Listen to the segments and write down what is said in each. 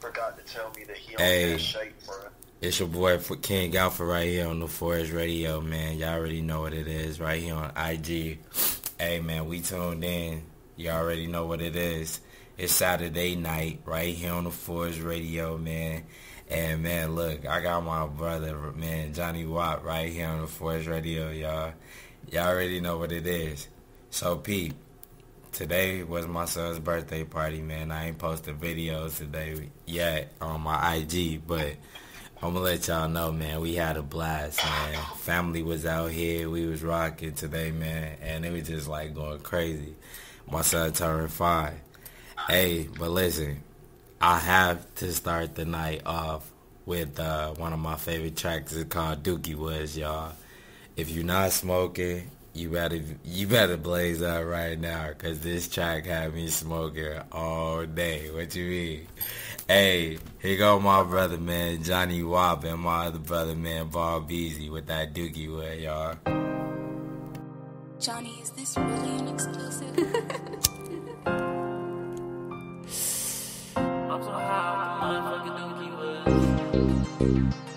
forgot to tell me that he Hey. only has shape for. It's your boy for King Alpha right here on the Forest Radio, man. Y'all already know what it is right here on IG. Hey, man, we tuned in. You all already know what it is. It's Saturday night right here on the Forest Radio, man. And man, look, I got my brother, man, Johnny Watt, right here on the Forest Radio, y'all. Y'all already know what it is. So, Pete, today was my son's birthday party, man. I ain't posted videos today yet on my IG, but I'm gonna let y'all know, man. We had a blast, man. Family was out here. We was rocking today, man, and it was just like going crazy. My son turned five. Hey, but listen, I have to start the night off with uh, one of my favorite tracks. It's called Dookie Was, y'all. If you're not smoking, you better you better blaze up right now, cause this track had me smoking all day. What you mean? Hey, here go my brother, man, Johnny Wop, and my other brother, man, Bob Beasy, with that Dookie Wood, y'all. Johnny, is this really an exclusive? I'm so high off the motherfucking dookie was.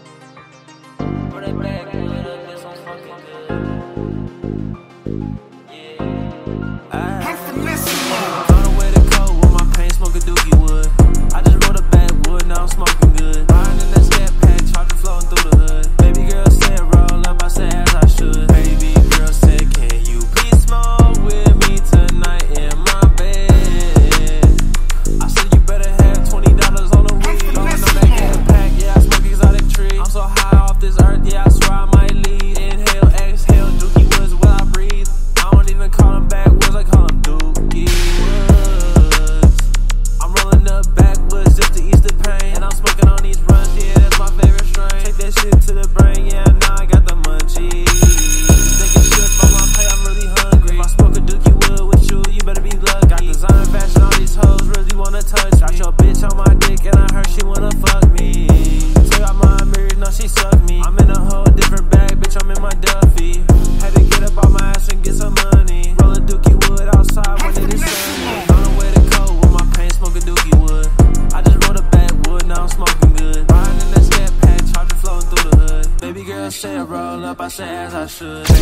Should.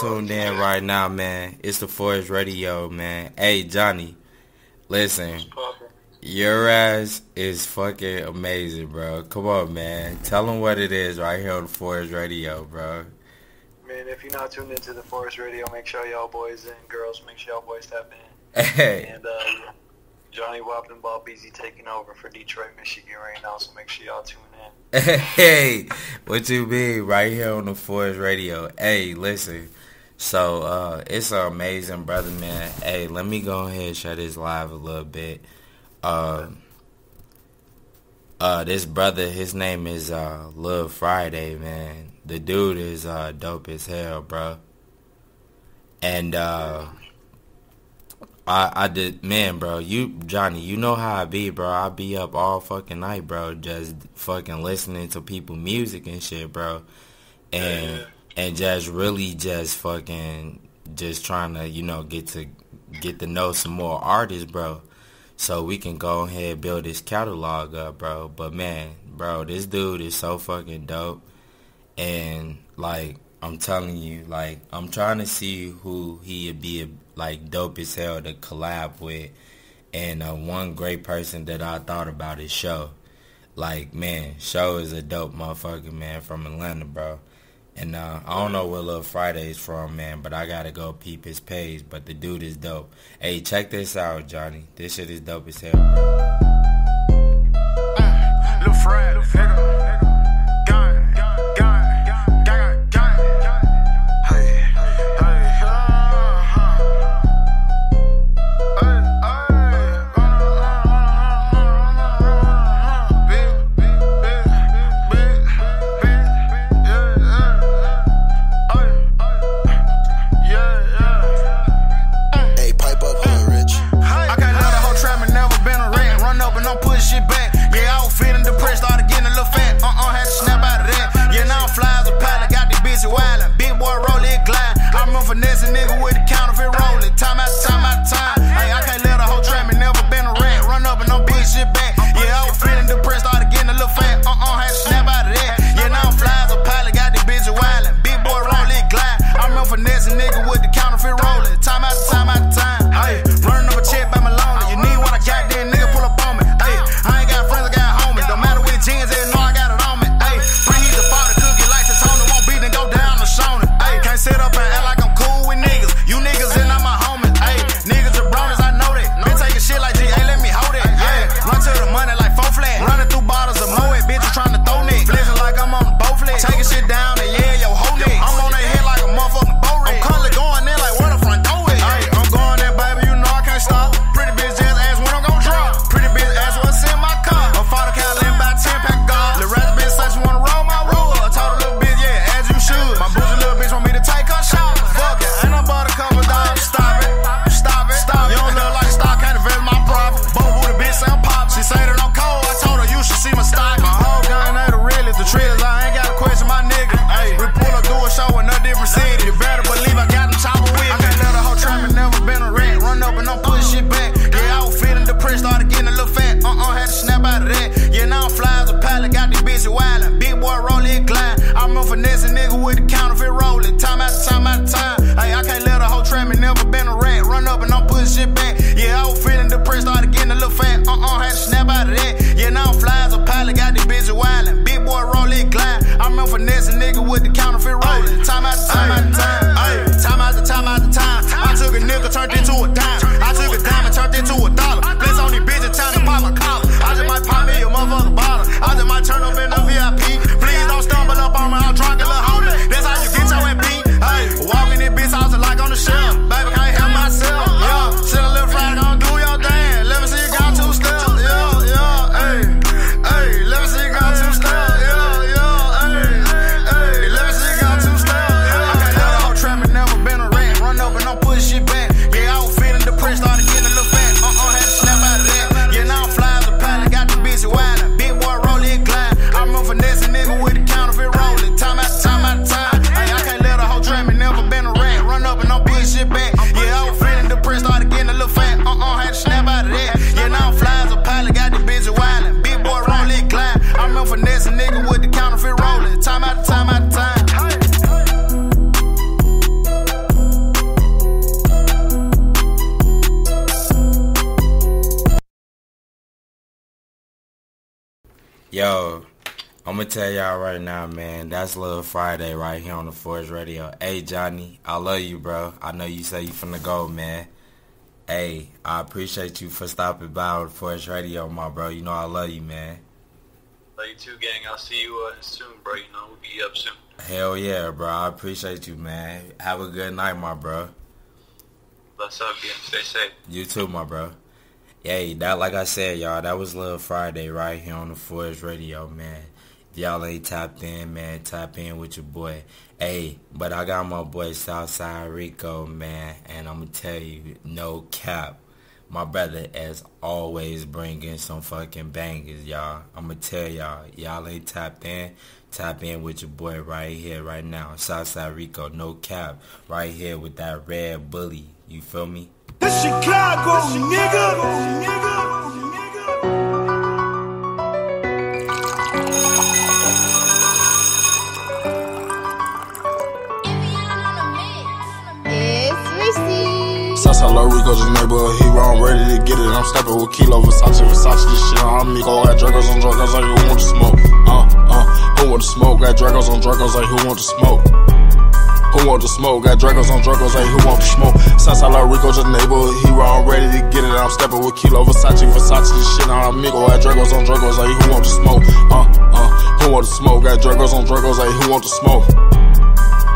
Tuned in right now, man, it's the Forest Radio, man. Hey, Johnny, listen, your ass is fucking amazing, bro. Come on, man. Tell them what it is right here on the Forest Radio, bro. Man, if you're not tuned into the Forest Radio, make sure y'all boys and girls, make sure y'all boys tap in. Hey, And uh, Johnny Wop and Bob Beasy taking over for Detroit, Michigan right now, so make sure y'all tune in. hey, what you mean? Right here on the Forest Radio. Hey, listen. So, uh, it's an amazing brother, man. Hey, let me go ahead and this live a little bit. Uh, uh, this brother, his name is uh, Lil Friday, man. The dude is uh, dope as hell, bro. And uh, I, I did, man, bro. You, Johnny, you know how I be, bro. I be up all fucking night, bro, just fucking listening to people music and shit, bro, and and just really just fucking just trying to you know get to get to know some more artists, bro. So we can go ahead and build this catalog up, bro. But man, bro, this dude is so fucking dope. And like I'm telling you, like I'm trying to see who he'd be like dope as hell to collab with. And uh, one great person that I thought about is Show. Like man, Show is a dope motherfucker, man, from Atlanta, bro. And uh, I don't know where Lil Friday's from, man, but I gotta go peep his page. But the dude is dope. Hey, check this out, Johnny. This shit is dope as hell, bro. Uh, Lil Friday. That's little Friday right here on the Forest Radio. Hey, Johnny, I love you, bro. I know you say you finna go, man. Hey, I appreciate you for stopping by on Forest Radio, my bro. You know I love you, man. Love you too, gang. I'll see you uh, soon, bro. You know, we'll be up soon. Hell yeah, bro. I appreciate you, man. Have a good night, my bro. Bless up, gang. Stay safe. You too, my bro. Hey, that like I said, y'all, that was little Friday right here on the Forest Radio, man. Y'all ain't tapped in, man. Tap in with your boy. Hey, but I got my boy Southside Rico, man. And I'm going to tell you, no cap. My brother, is always, bringing some fucking bangers, y'all. I'm going to tell y'all, y'all ain't tapped in. Tap in with your boy right here, right now. Southside Rico, no cap. Right here with that red bully. You feel me? This Chicago, Chicago nigga. nigga. Reese. Southside Lil Rico, just neighborhood hero. I'm ready to get it. I'm stepping with Kilo, Versace, Versace. This shit on me. Go got Dracos on Dracos, like who want to smoke? Uh, uh, who want to smoke? Got Dracos on Dracos, like who want to smoke? Who want to smoke? Got Dracos on Dracos, like who want to smoke? Southside Lil Rico, just neighborhood hero. I'm ready to get it. I'm stepping with Kilo, Versace, Versace. This shit on me. Go got Dracos on Dracos, like who want to smoke? Uh, uh, who want to smoke? Got Dracos on Dracos, like who want to smoke?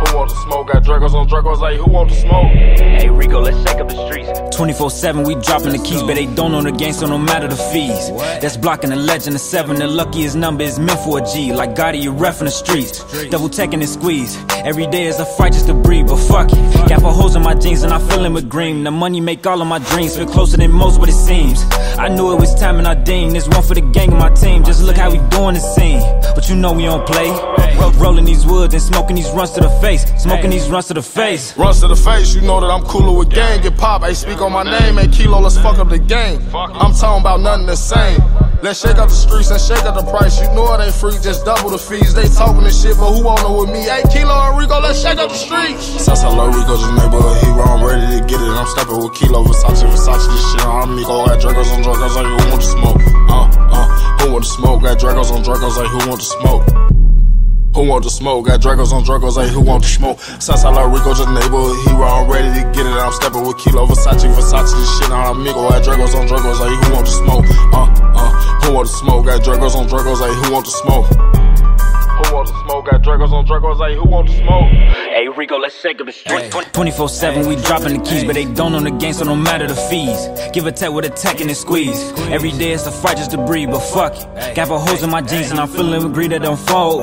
Who want to smoke? Got Dracos on Dracos, like who want to smoke? Hey Rico, let's shake up the streets. 24 7, we dropping the keys, but they don't know the game, so no matter the fees. That's blocking the legend of seven. The luckiest number is meant for a G. Like Gotti, you ref in the streets. Double taking and squeeze. Every day is a fight just to breathe, but fuck it. Got four holes in my jeans and I fillin' with green. The money make all of my dreams feel closer than most, but it seems. I knew it was time and I deemed this one for the gang and my team. Just look how we doing the scene. But you know we don't play. Ro- rolling these woods and smoking these runs to the face. Smoking these runs to the face. Runs to the face, you know that I'm cooler with gang. Get pop, ain't speak on my name, ain't kilo, let's fuck up the game. I'm talking about nothing the same. Let's shake up the streets and shake up the price. You know it ain't free, just double the fees. They talking this shit, but who on it with me? Hey, Kilo and Rico, let's shake up the streets. Southside Lil Rico, just neighborhood hero. I'm ready to get it. I'm stepping with Kilo, Versace, Versace. This shit on me. Go got Dracos on Dracos, like who want to smoke? Uh, uh, who want to smoke? Got Dracos on Dracos, like who want to smoke? Who want to smoke? Got Dracos on Dracos, hey, who want to smoke? Southside Lil Rico, just neighborhood hero. I'm ready to get it. I'm stepping with Kilo, Versace, Versace. This shit on amigo. Got Dracos on Dracos, hey, who want to smoke? Uh, uh, who want to smoke? Got Dracos on Dracos, hey, who want to smoke? Who want to smoke? Got Dracos on Dracos, hey, who want to smoke? Hey Rico, let's shake up the streets. 24 7, we dropping the keys, but they don't own the game, so no matter the fees. Give a tech with a tech and a squeeze. Every day it's a fight just to breathe, but fuck it. Got four holes in my jeans and I'm feeling with greed that don't fold.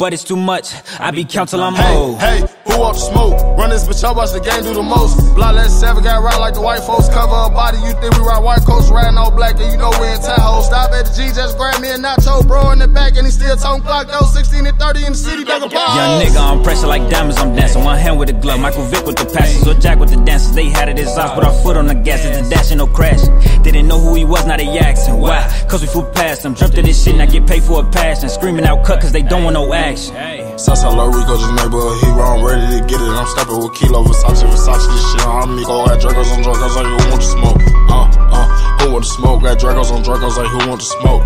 But it's too much, I be count till I'm Hey, old. hey, who want to smoke? Run this bitch up, watch the game do the most. Block let seven got right like the white folks. Cover a body, you think we ride white coats, riding all black, and you know we in Tahoe. Stop at the G, just grab me a nacho, bro, in the back, and he still talking clock, though. 16 and 30 in the city, back a pause. Young nigga on pressure like diamonds, I'm dancing. One hand with the glove, Michael Vick with the passes, or Jack with the dances. They had it as ours, put our foot on the gas, it's a dash and no crash. Didn't know who he was, now they asking. Why? Cause we flew past him, jumped in this shit, and I get paid for a passion. Screaming out cut cause they don't want no action. Southside Lil Rico, just neighborhood hero. I'm ready to get it. I'm stepping with Kilo, Versace, Versace. This shit on me. Go got Dracos on Dracos, like who want to smoke? Uh, uh, who want to smoke? Got Dracos on Dracos, like who want to smoke?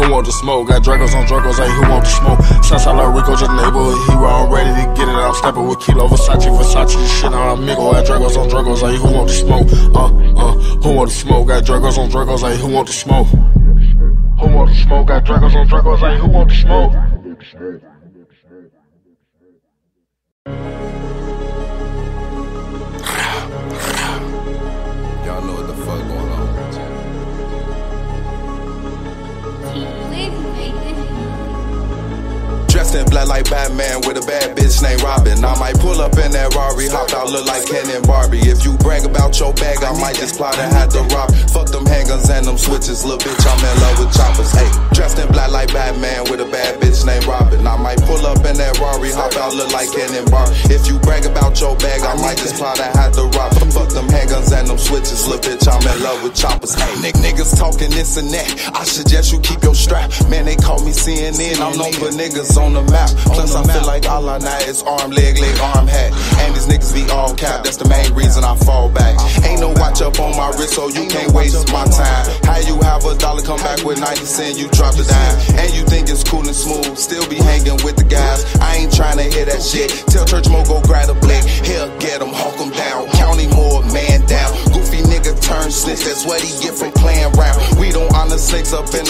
Who want to smoke? Got Dracos on Dracos, like who want to smoke? Southside Lil Rico, just neighborhood hero. I'm ready to get it. I'm stepping with Kilo, Versace, Versace. This shit on me. Go got Dracos on Dracos, like who want to smoke? Uh, uh, who want to smoke? Got Dracos on Dracos, like who want to smoke? Who want to smoke? Got Dracos on Dracos, like who want to smoke? In black like Batman with a bad bitch named Robin. I might pull up in that Rari, hop out, look like Ken and Barbie. If you brag about your bag, I might just plot and have to rob. Fuck them handguns and them switches, little bitch, I'm in love with choppers. Hey, dressed in black like Batman with a bad bitch named Robin. I might pull up in that Rari, hop out, look like Ken and Barbie. If you brag about your bag, I might just plot and have to rob. Fuck them handguns and them switches, little bitch, I'm in love with choppers. Hey, nick niggas talking this and that. I suggest you keep your strap. Man, they call me CNN. I'm known for niggas on the map. Plus, I feel like all I know is arm, leg, leg, arm, hat. And these niggas be all cap. That's the main reason I fall back. Ain't no watch up on my wrist, so you can't waste my time. How you have a dollar come back with 90 cent, you drop the dime. And you think it's cool and smooth, still be hanging with the guys. I ain't trying to hear that shit. Tell Church Mo go grab a blick. Here, get him, hawk him down. County more, man down. Goofy nigga turn snitch, that's what he get from playing round. We don't honor snakes up in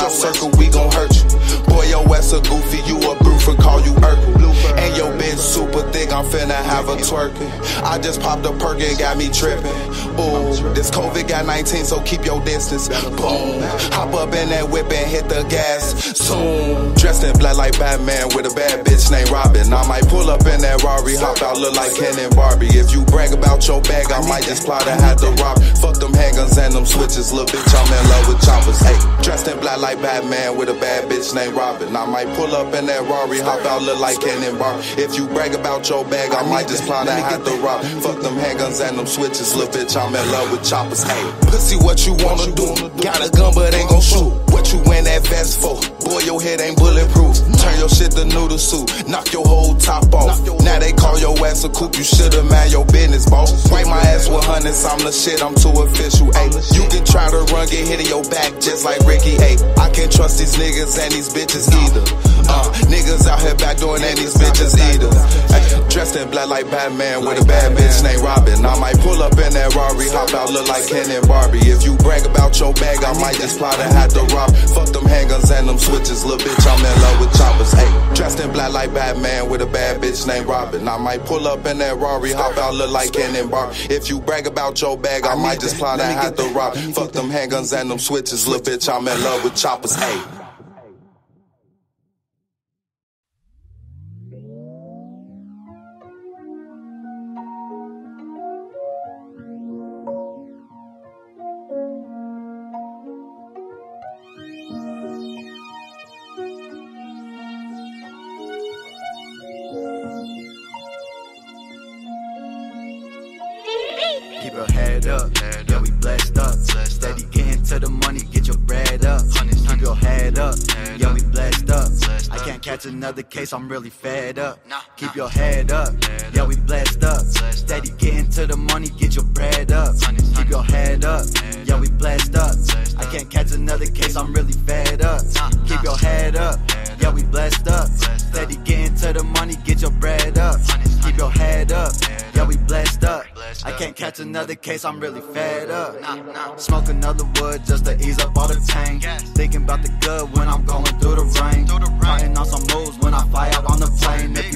I just popped a perk, and got me tripping. Ooh, this COVID got 19, so keep your distance. Boom, hop up in that whip and hit the gas. Soon, dressed in black like Batman with a bad bitch named Robin. I might pull up in that Rari, hop out, look like Ken and Barbie. If you brag about your bag, I might just plot and have to rob. Fuck them handguns and them switches, little bitch, I'm in love with choppers. Hey, dressed in black like Batman with a bad bitch named Robin. I might pull up in that Rari, hop out, look like Ken and Barbie. If you brag about your bag, I might just plan to have to rob. Fuck them handguns and them switches, little bitch, I'm in love with choppers. Hey, pussy, what you wanna do? Got a gun, but ain't gon' shoot. What you in that vest for? Boy, your head ain't bulletproof. Turn your shit to noodle soup. Knock your whole top off. Now they call your ass a coop. You should've mind your business, boss. Wipe my ass with hundreds. I'm the shit. I'm too official. Ayy, you can try to run, get hit in your back just like Ricky. Ayy, I can't trust these niggas and these bitches either. Uh, niggas out here backdooring and these bitches either. Dressed in black like Batman with a bad bitch named Robin. I might pull up in that Rari, hop out, look like Ken and Barbie. If you brag about your bag, I might just plot and have to rob. Fuck them handguns and them switches, little bitch. I'm in love with choppers. Hey, dressed in black like Batman with a bad bitch named Robin. I might pull up in that Rari, hop out, look like Ken and Barbie. If you brag about your bag, I might just plot and have to rob. Fuck them handguns and them switches, little bitch. I'm in love with choppers. Hey. Another case, I'm really fed up. Keep your head up, yeah, we blessed up. Steady getting to the money, get your bread up. Keep your head up, yeah, we blessed up. I can't catch another case, I'm really fed up. Keep your head up, I another case, I'm really fed up. Smoke another wood just to ease up all the pain. Thinking about the good when I'm going through the rain. Writing on some moves when I fly out on the plane. If you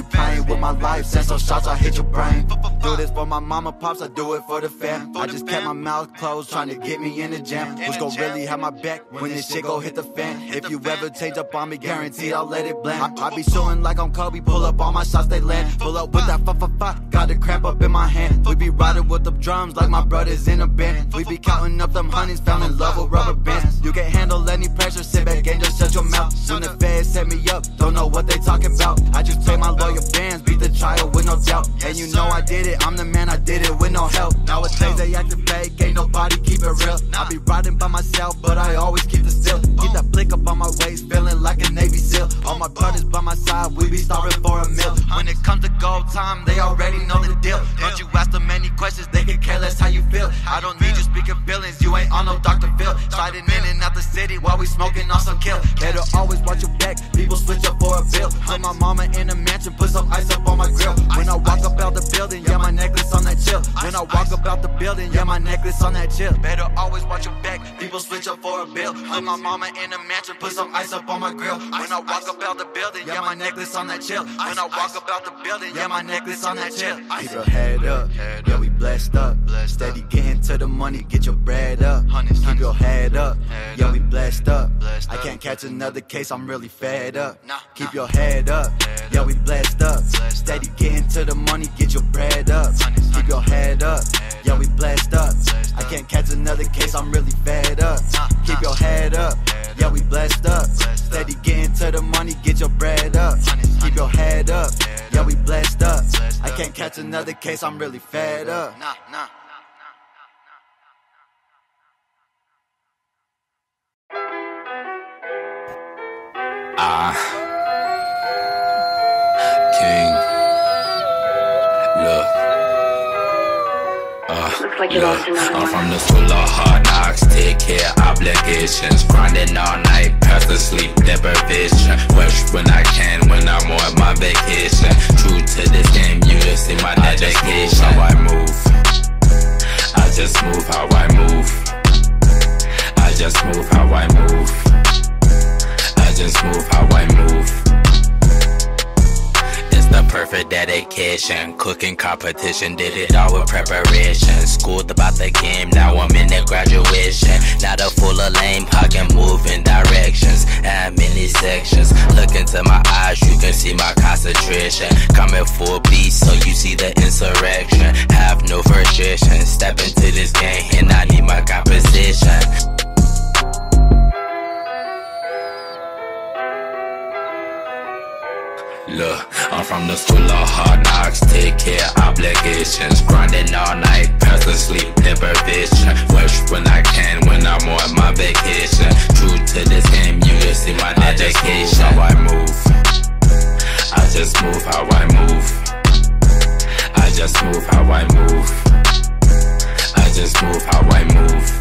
playing with my life, send some shots, I hit your brain. Do this for my mama, pops, I do it for the fam. I just kept my mouth closed, trying to get me in the jam. Who's gon' really have my back when this shit go hit the fan? If you ever change up on me, guaranteed I'll let it blend. I, I be shooting like I'm Kobe, pull up all my shots, they land. Pull up with that fa fa fa, got the cramp up in my hand. We be riding with the drums like my brothers in a band. We be counting up them honeys, found in love with rubber bands. You can't handle any pressure, sit back and just shut your mouth. When the feds set me up, don't know what they talking about. I just pay my lawyer bands, beat the trial with no doubt. And you know I did it, I'm the man, I did it with no help. Nowadays they acting fake, ain't nobody keep it real. I be riding by myself, but I always keep the still. Keep that blick up on my waist, feeling like a Navy SEAL. All my brothers by my side, we be starving for a meal. When it comes to gold time, they already know the deal. Don't you ask them any questions, they can care less how you feel. I don't need you speaking feelings, you ain't on no Dr. Phil. Sliding in and out the city while we smoking on some kill. Better always watch your back, people switch up for a bill. Put my mama in a mansion, put some ice up on my grill. When I walk up out the building, yeah, my necklace on that chill. When I walk up out the building, yeah, my necklace on that chill. Better always watch your back, people switch up for a bill. Put my mama in a mansion, put some ice up on my grill. When I walk up out the building, yeah, my necklace on that chill. When I walk up out the building, yeah, my necklace on that chill. Keep your head up, yeah, we blessed up. Steady getting to the money, get your bread up. Keep your head up, yeah, we blessed up. I can't catch another case, I'm really fed up. Keep your head up, yeah, we blessed up. Steady getting to the money, get your bread up. Keep your head up, yeah, we blessed up. I can't catch another case, I'm really fed up. Keep your head up, yeah, we blessed up. Steady getting to the money, get your bread up. Keep your head up, yeah, we blessed up. I can't catch another case, I'm really fed up. Ah. Uh, look, I'm from the school of hard knocks. Take care obligations. Grinding all night, past the sleep deprivation. Rush when I can, when I'm on my vacation. True to this game, you just see my dedication. I move How I move. I just move how I move. I just move how I move. I just move how I move. The perfect dedication. Cooking competition, did it all with preparation. Schooled about the game, now I'm in the graduation. Not a full of lame, I can move in directions. And many sections. Look into my eyes, you can see my concentration. Coming full beat, so you see the insurrection. Have no frustration. Step into this game, and I need my composition. Look, I'm from the school of hard knocks, take care obligations. Grinding all night, the sleep deprivation. Wish when I can, when I'm on my vacation. True to this game, you can see my dedication. How I move, I just move how I move. I just move how I move. I just move how I move.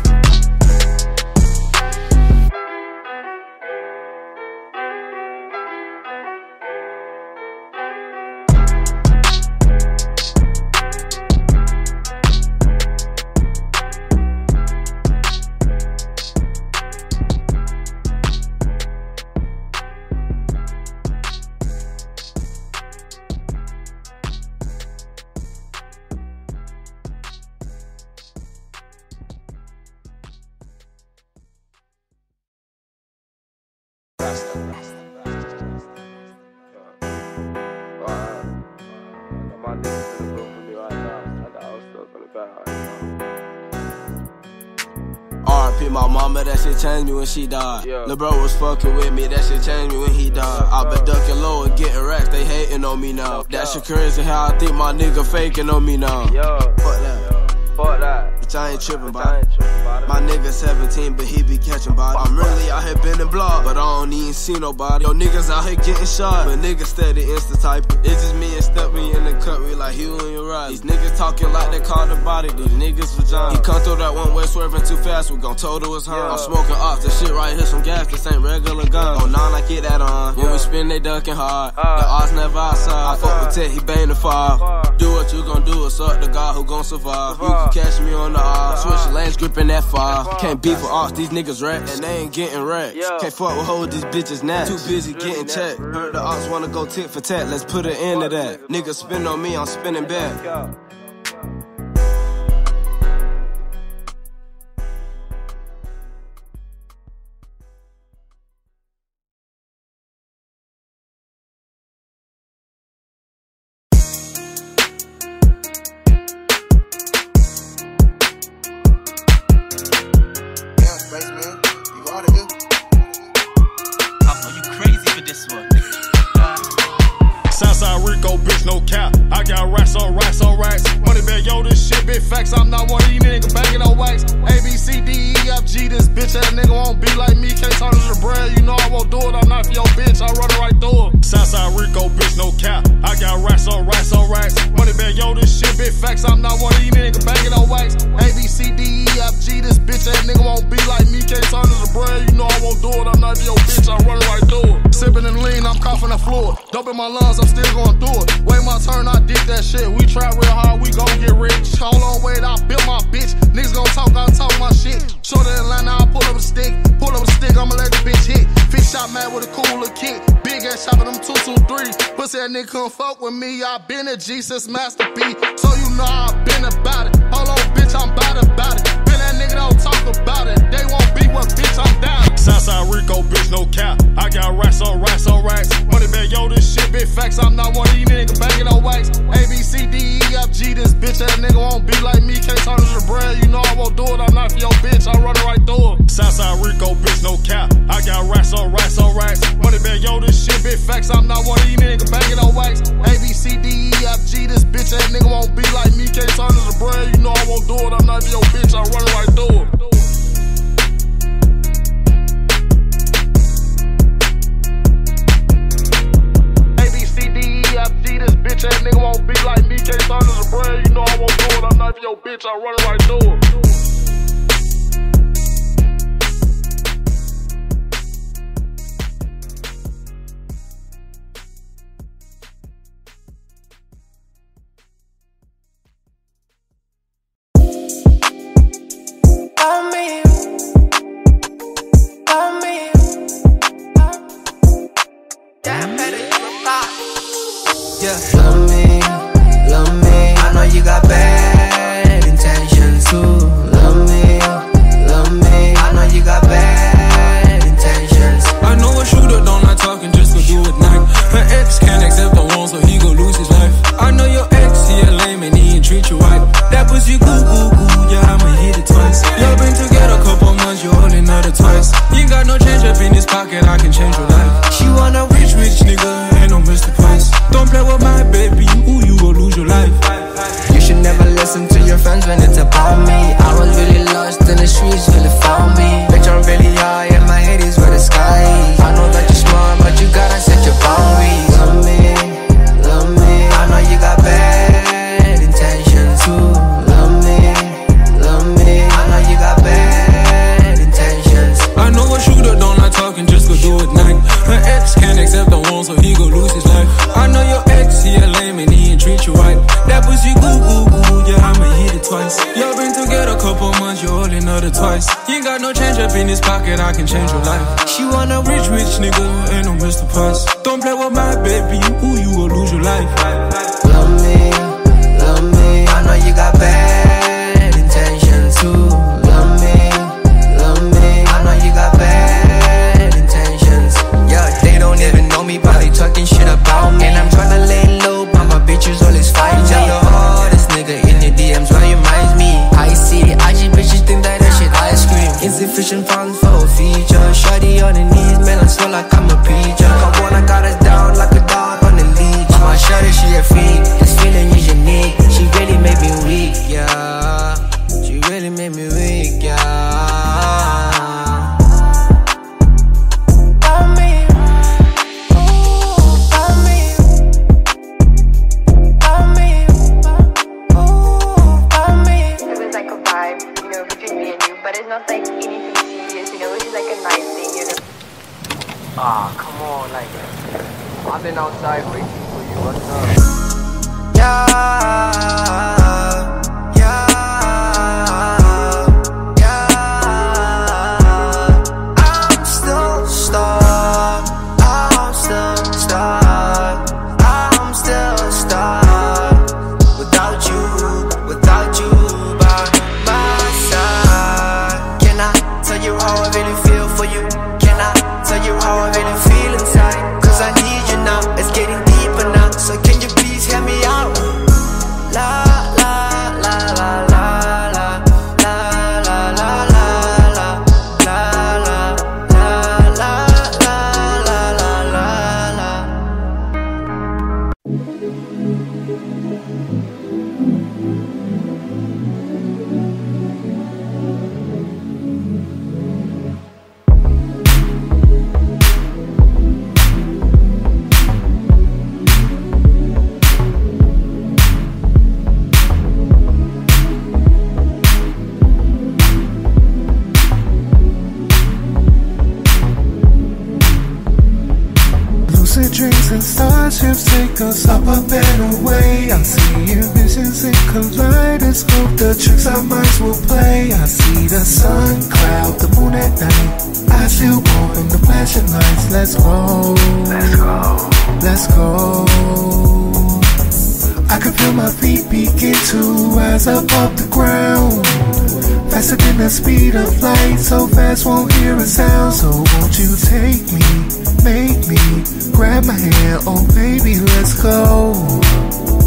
Changed me when she died. Yeah. Lil' bro was fucking with me, that shit changed me when he died. I been ducking low and getting racks, they hating on me now. That shit crazy how I think my nigga faking on me now. Fuck that. Fuck that. Bitch, I ain't tripping it. My nigga 17, but he be catching body. I'm really out here bending block, but I don't even see nobody. Yo, niggas out here getting shot, but niggas steady insta typing. It's just me and Step me in the cut, we like Hugh and your ride. These niggas talking like they caught the body, these niggas vagina. He come through that one way swerving too fast, we gon' total his harm. I'm smoking off, this shit right here, some gas, this ain't regular gun. Oh, nine, I get that on. When we spin, they ducking hard. The odds never outside. I fuck with Ted, he bang the fire. Do what you gon' do, it's up to God who gon' survive. You can catch me on the switch lanes, gripping that fire. Can't beef with off, these niggas racks, and they ain't getting wrecked. Can't fuck with hold these bitches now. Too busy getting checked. Heard the ops wanna go tit for tat, let's put an end to that. Niggas spin on me, I'm spinning back. Won't be like me. Can't turn to bread, you know I won't do it. I'm not for your bitch, I run it right through it. Southside Rico, bitch, no cap. I got racks on racks on racks. Money bag, yo, this shit big facts. I'm not one of these niggas banging on wax. A, B, C, D, E, F, G, this bitch ass nigga won't be like me. Can't turn to bread, you know I won't do it. I'm not for your bitch, I run it right through it. Be like me. Can't to the bread, you know I won't do it. I'm not your bitch, I run it right through it. I can feel my feet begin to rise above the ground. Faster than the speed of light, so fast won't hear a sound. So won't you take me, make me, grab my hand, oh baby, let's go.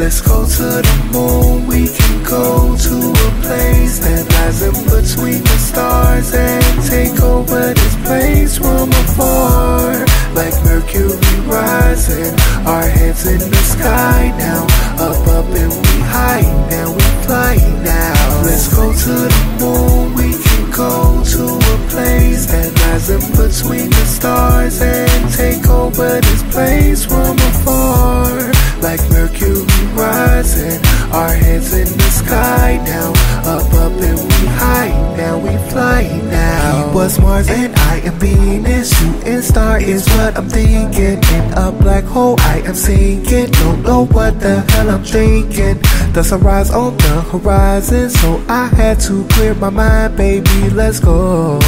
Let's go to the moon, we can go to a place that lies in between the stars and take over this place from afar. Like Mercury rising, our heads in the sky now. Up, up, and we high now, we fly now. Let's go to the moon, we can go to a place that lies in between the stars and take over this place from afar. Like Mercury rising, our heads in the sky now. Up, up, and we high now, we fly now. He was Mars and I am Venus. Shooting star is what I'm thinking. In a black hole, I am sinking. Don't know what the hell I'm thinking. The sunrise on the horizon, so I had to clear my mind, baby. Let's go.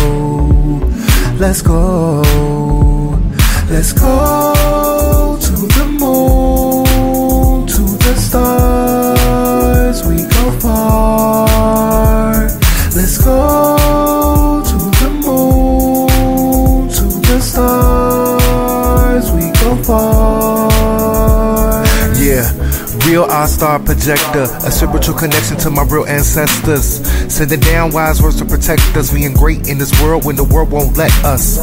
Let's go. Let's go stars. We go far. Let's go real all-star projector, a spiritual connection to my real ancestors. Sending down wise words to protect us, being great in this world when the world won't let us.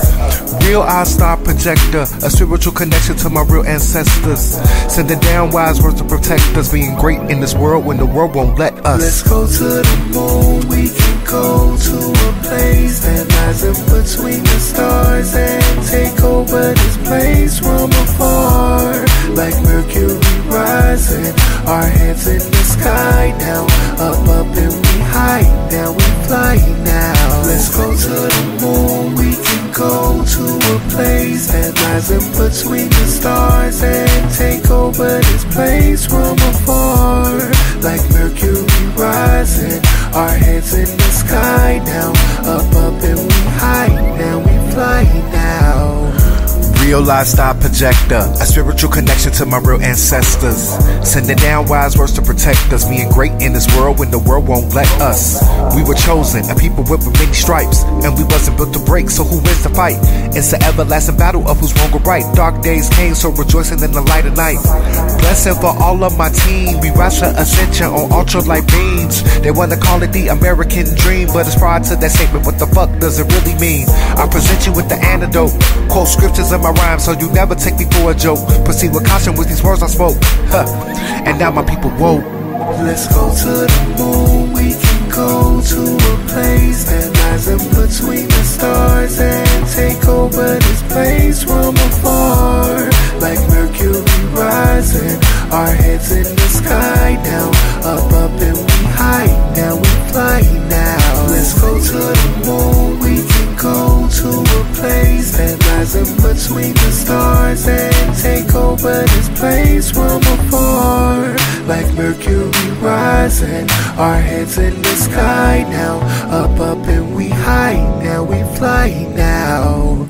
Real all-star projector, a spiritual connection to my real ancestors. Sending down wise words to protect us, being great in this world when the world won't let us. Let's go to the moon, we can go to a place that lies in between the stars and take over this place from afar. Like Mercury rising. Our heads in the sky now. Up, up and we high. Now we fly now. Let's go to the moon. We can go to a place That lies in between the stars And take over this place from afar. Like Mercury rising. Our heads in the sky now. Real lifestyle projector, a spiritual connection to my real ancestors. Sending down wise words to protect us, being great in this world when the world won't let us. We were chosen, a people with many stripes, and we wasn't built to break. So who wins the fight? It's the everlasting battle of who's wrong or right. Dark days came, so rejoicing in the light of night. Blessing for all of my team. We rise to ascension on ultralight beams. They wanna call it the American dream, but it's prior to that statement. What the fuck does it really mean? I present you with the antidote. Quote scriptures in my rhyme, so you never take me for a joke. Proceed with caution with these words I spoke. Huh. And now my people woke. Let's go to the moon. We can go to a place that lies in between the stars and take over this place from afar. Like Mercury rising, our heads in the sky now. Up, up, and we high now. We fly now. Let's go to the moon. We can go to a place that lies in between the stars and take over this place from afar. Like Mercury rising, our heads in the sky now. Up, up, and we high now. We fly now.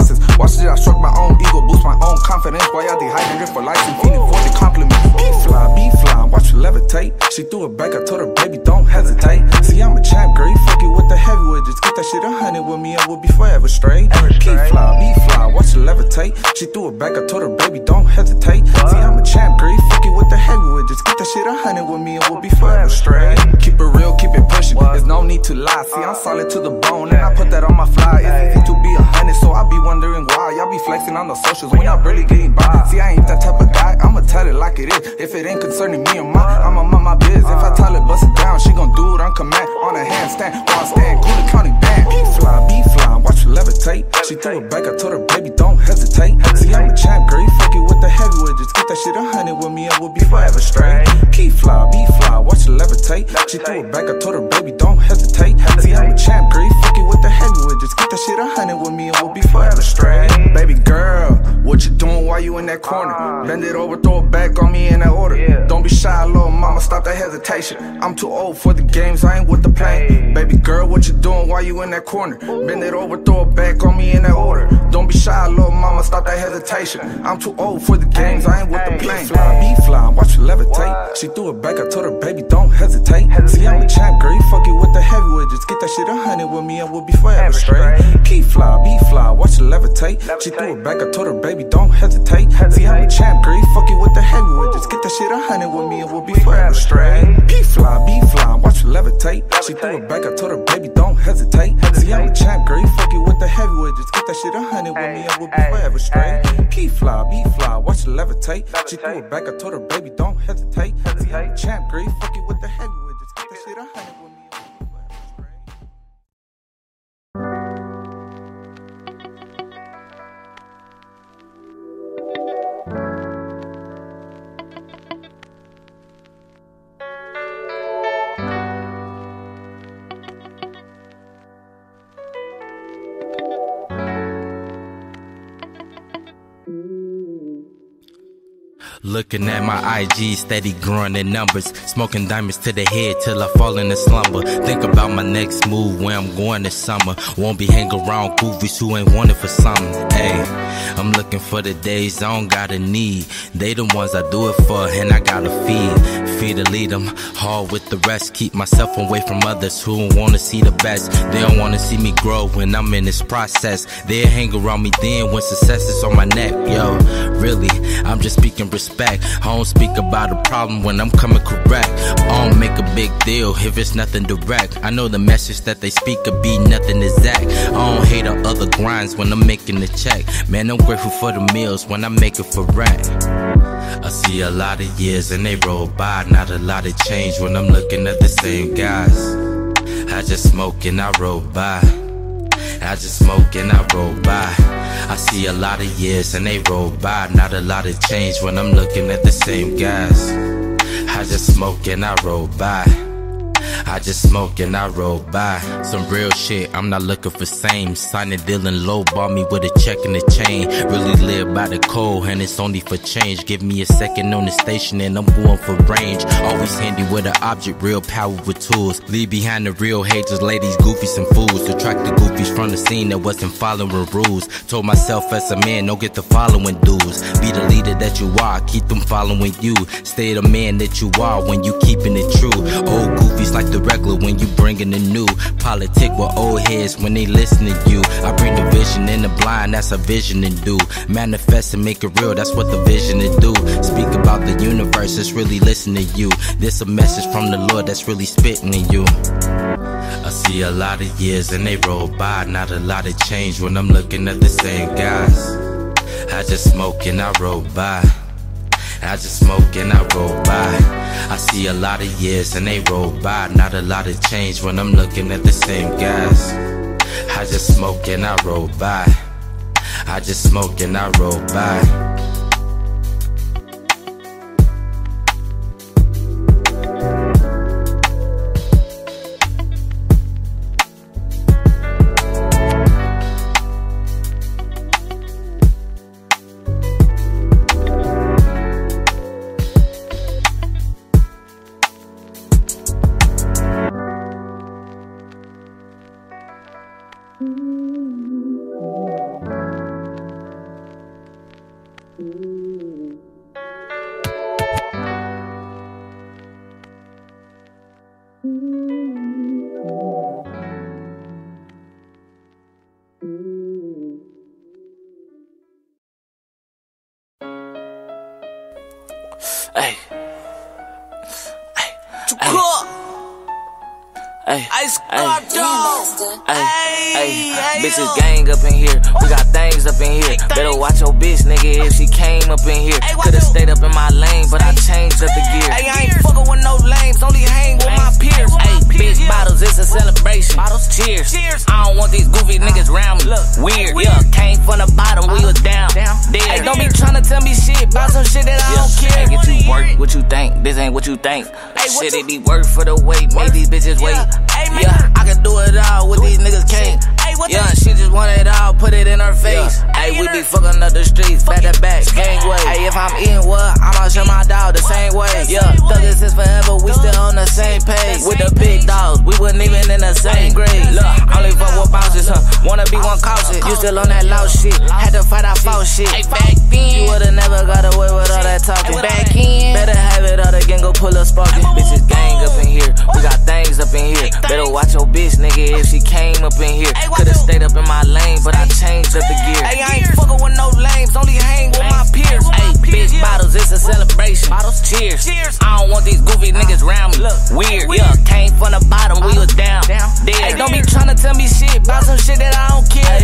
Nonsense. Watch it, I struck my own ego, boost my own confidence. Why y'all it for life and feeding for the compliment? Be fly, be fly, watch her levitate. She threw it back, I told her, baby, don't hesitate. See, I'm a champ, girl, you fucking with the heavyweight. Just that shit a hundred with me, I will be forever straight. Keep fly, be fly, watch her levitate. She threw it back, I told her, baby, don't hesitate. See, I'm a champ, girl, you fucking with the heavyweight. Just get that shit a hundred with me, I will be forever straight. Keep it real, keep it pushing. There's no need to lie. See, I'm solid to the bone, and I put that on my fly. It's easy to be a hundred, so I be wondering why y'all be flexing on the socials when y'all barely getting by. See, I ain't that type of guy. I'ma tell it like it is. If it ain't concerning me or mine, I'ma mind my biz. If I tell it bust it down, she gon' do it on command. On a handstand, while I stand, cool the county Be fly, be fly, watch her levitate. She threw it back, I told her, baby, don't hesitate. See, I'm a champ, girl, you fucking with the heavyweight. Just get that shit a hundred with me, I will be forever straight. Keep fly, be fly, watch her levitate. She threw it back, I told her, baby, don't hesitate. See, I'm a champ, girl, you fucking with the heavyweight. Just get that shit a hundred with me, and we'll be forever straight. Baby girl, what you doing while you in that corner? Bend it over, throw it back on me in that order. Don't be shy, little mama, stop that hesitation. I'm too old for the games, I ain't with the play. Baby girl, what you doing while you in that corner? Bend it over, throw it back on me in that order. Don't be shy, little mama, stop that hesitation. I'm too old for the games, I ain't with the play. Fly, be fly, watch her levitate. She threw it back, I told her, baby, don't hesitate. See, I'm a champ, girl, you fucking with the heavyweight. Just get that shit a hundred with me, I will be forever straight. Keep fly, be fly, watch her levitate. She threw it back, I told her, baby, don't hesitate. See, I'm a champ, girl, you fucking with the heavyweight. Just get that shit a hundred with me, and we'll be forever straight. Keep fly, be fly, watch her levitate. She threw it back, I told her, baby, don't hesitate. See, I'm a champ, girl, you fucking with the heavyweight. Just get that shit a hundred with me, and we'll be forever straight. Keep fly, be fly, watch her levitate. She threw it back, I told her, baby, don't hesitate. See, I'm a champ, girl, you fucking with the heavyweight. Looking at my IG, steady growing in numbers. Smoking diamonds to the head till I fall into slumber. Think about my next move, where I'm going this summer. Won't be hanging around goofies who ain't wanted for something. Hey, I'm looking for the days I don't gotta need. They the ones I do it for, and I gotta feed. Feed to lead them, hard with the rest. Keep myself away from others who don't wanna see the best. They don't wanna see me grow when I'm in this process. They'll hang around me then when success is on my neck. Yo, really, I'm just speaking respect. I don't speak about a problem when I'm coming correct. I don't make a big deal if it's nothing direct. I know the message that they speak could be nothing exact. I don't hate on other grinds when I'm making the check. Man, I'm grateful for the meals when I make it for rent. I see a lot of years and they roll by, not a lot of change when I'm looking at the same guys. I just smoke and I roll by. I just smoke and I roll by. I see a lot of years and they roll by, not a lot of change when I'm looking at the same guys. I just smoke and I roll by. I just smoke and I roll by. Some real shit, I'm not looking for same. Signing Dylan low, bought me with a check and a chain. Really live by the code, and it's only for change. Give me a second on the station and I'm going for range. Always handy with an object, real power with tools. Leave behind the real haters, ladies, goofies, and fools. Attract the goofies from the scene that wasn't following rules. Told myself as a man, don't get the following dudes. Be the leader that you are, keep them following you. Stay the man that you are when you keeping it true. Old goofies like the regular when you bringing the new. Politic with old heads when they listen to you. I bring the vision in the blind, that's a vision to do. Manifest and make it real, that's what the vision to do. Speak about the universe, it's really listening to you. This a message from the Lord that's really spitting in you. I see a lot of years and they roll by, not a lot of change when I'm looking at the same guys. I just smoke and I roll by. I just smoke and I roll by. I see a lot of years and they roll by. Not a lot of change when I'm looking at the same guys. I just smoke and I roll by. I just smoke and I roll by. Bitches gang up in here. We got things up in here. Better watch your bitch, nigga, if she came up in here. Could've stayed up in my lane, but I changed up the gear. Hey, I ain't fucking with no lames, only hang with my peers. Hey, big bottles, it's a celebration. Bottles, cheers. I don't want these goofy uh, niggas round me. Weird, yeah. Came from the bottom, we uh, was down. Dead. Hey, don't be tryna tell me shit about some shit that I don't care. Hey, get you work, what you think? This ain't what you think. Hey, Shit, it be work for the wait. Make these bitches wait. Yeah, I can do it all with these niggas can't. Yeah, she just want it all, put it in her face. Hey, we be fucking up the streets, back to back, gang way. Hey, if I'm eating what, I'ma show my dog the same way. Yeah, thuggin' since forever, we still on the same page. With the big dogs, we wasn't even in the same grade. Look, only fuck with bouncers, huh? Wanna be one cautious. You still on that loud shit, had to fight, I fought shit. Back then, you would've never got away with all that talking. Back in, better have it all again, go pull up sparking. Bitches gang up in here, we got things up in here. Better watch your bitch, nigga, if she came up in here. Could've stayed up in my lane, but I changed up the gear. Hey, I ain't fucking with no lames, only hang with my peers. Hey, big bottles, it's a celebration. Bottles, cheers. I don't want these goofy uh, niggas round me. Weird, yeah. Came from the bottom, we was uh, down. Dead. Hey, don't be trying to tell me shit about some shit that I don't care.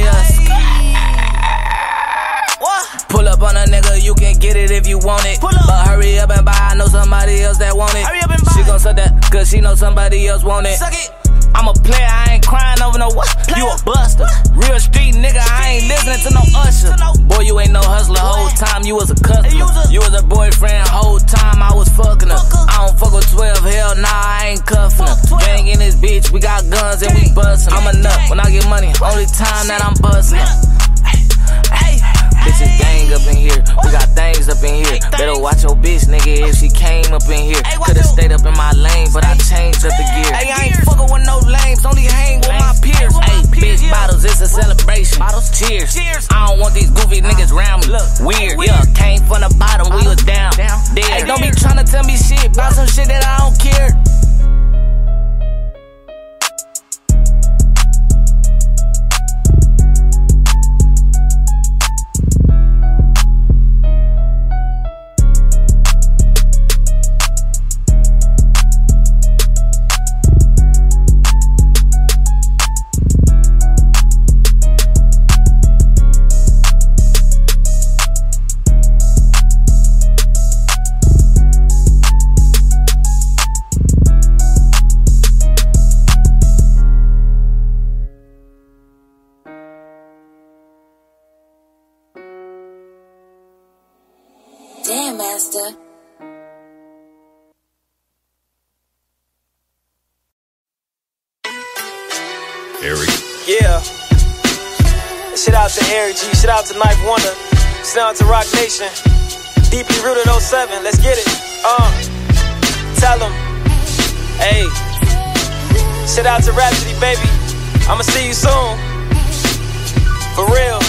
What? Pull up on a nigga, you can get it if you want it. But hurry up and buy, I know somebody else that want it. Hurry up and buy. She gon' suck that, cause she know somebody else want it. Suck it. I'm a player, I ain't crying over no what? You a buster. Real street nigga, I ain't listening to no usher. Boy, you ain't no hustler, whole time you was a customer. You was a boyfriend, whole time I was fucking her. I don't fuck with 12, hell nah, I ain't cuffing her. Gang in this bitch, we got guns and we bustin'. I'm a nut when I get money, only time that I'm bustin'. In here, we got things up in here. Better watch your bitch, nigga, if she came up in here. Could've stayed up in my lane, but I changed up the gear. Hey, I ain't fuckin' with no lames, only hang with my peers. Hey, bitch, bottles, it's a celebration. Bottles, cheers. Cheers. I don't want these goofy uh, niggas round me. Look, Weird, yeah. Came from the bottom, we uh, was down. Dead. Hey, don't be tryna tell me shit about some shit that I don't care. Shout out to G. Shout out to Knife Wonder. Shout out to Roc Nation. Deeply rooted 07. Let's get it. Uh. Tell them. Hey. Shout out to Rhapsody, baby. I'ma see you soon. For real.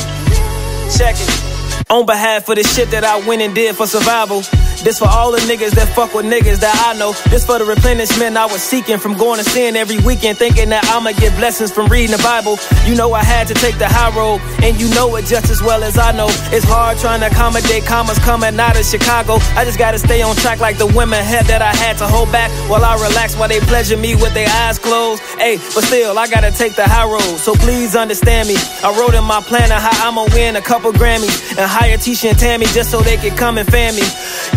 Check it. On behalf of the shit that I went and did for survival. This for all the niggas that fuck with niggas that I know. This for the replenishment I was seeking from going to sin every weekend, thinking that I'ma get blessings from reading the Bible. You know I had to take the high road, and you know it just as well as I know. It's hard trying to accommodate commas coming out of Chicago. I just gotta stay on track like the women had that I had to hold back while I relax while they pleasure me with their eyes closed. Hey, but still I gotta take the high road, so please understand me. I wrote in my planner how I'ma win a couple Grammys and hire Tisha and Tammy just so they can come and fan me.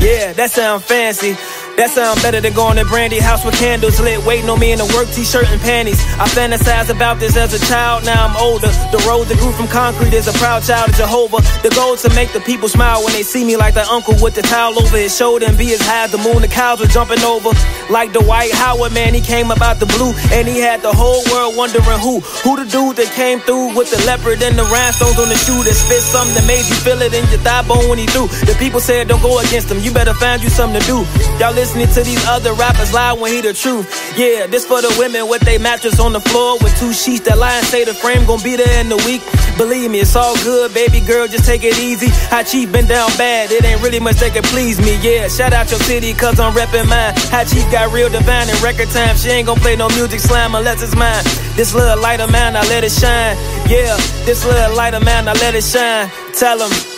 Yeah, that sound fancy. That sound better than going to Brandy House with candles lit, waiting on me in a work t-shirt and panties. I fantasized about this as a child, now I'm older. The road that grew from concrete is a proud child of Jehovah. The goal to make the people smile when they see me like the uncle with the towel over his shoulder and be as high as the moon. The cows were jumping over like the White Howard man. He came about the blue and he had the whole world wondering who, who the dude that came through with the leopard and the rhinestones on the shoe that spit something that made you feel it in your thigh bone when he threw. The people said don't go against him, you better find you something to do. Y'all listening to these other rappers lie when he the truth. Yeah, this for the women with they mattress on the floor with two sheets that lie and say the frame gon' be there in the week. Believe me, it's all good, baby girl, just take it easy. High Chief been down bad, it ain't really much that can please me. Yeah, shout out your city, cause I'm reppin' mine. High Chief got real divine in record time. She ain't gon' play no music slam unless it's mine. This little light of mine, I let it shine. Yeah, this little light of mine, I let it shine. Tell him.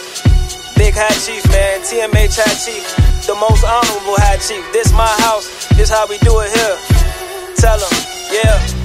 Big High Chief, man, TMH High Chief, the most honorable High Chief. This my house, this how we do it here. Tell him, yeah.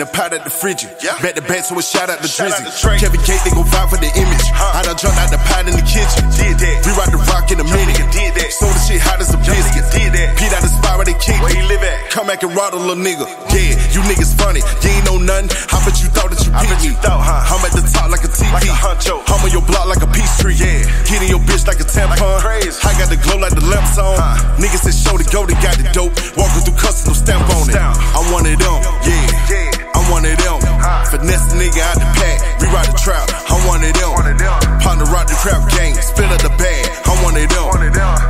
The pot at the fridge. Bet the bet, so a shout out to Drizzy. Kevin Gate, they gon' fight for the image. I done jumped out the pot in the kitchen. Did that. We rock the rock in a minute. Did that. Sold the shit hot as a biscuit. Did that. Pete out the spot where they kick. Where he live at? Come back and ride a little nigga. Yeah, you niggas funny. You ain't know nothing. I bet you thought that you beat me. Thought, huh? I'm at the top like a TP. Like a huncho. I'm on your block like a peace tree. Yeah. Getting your bitch like a tampon. Like I got the glow like the lamps on. Niggas that show the go, they got the dope. Walking through custom, no stamp on it. I'm one of them. Yeah. I'm one of them. Finesse nigga out the pack, rewrite the trap, I'm one of them. Partner rock the trap gang, spill up the bag, I'm one of them.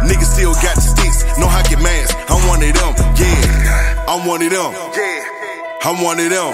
Niggas still got the sticks, know how get mask, I'm one of them. Yeah, I'm one of them. I'm one of them.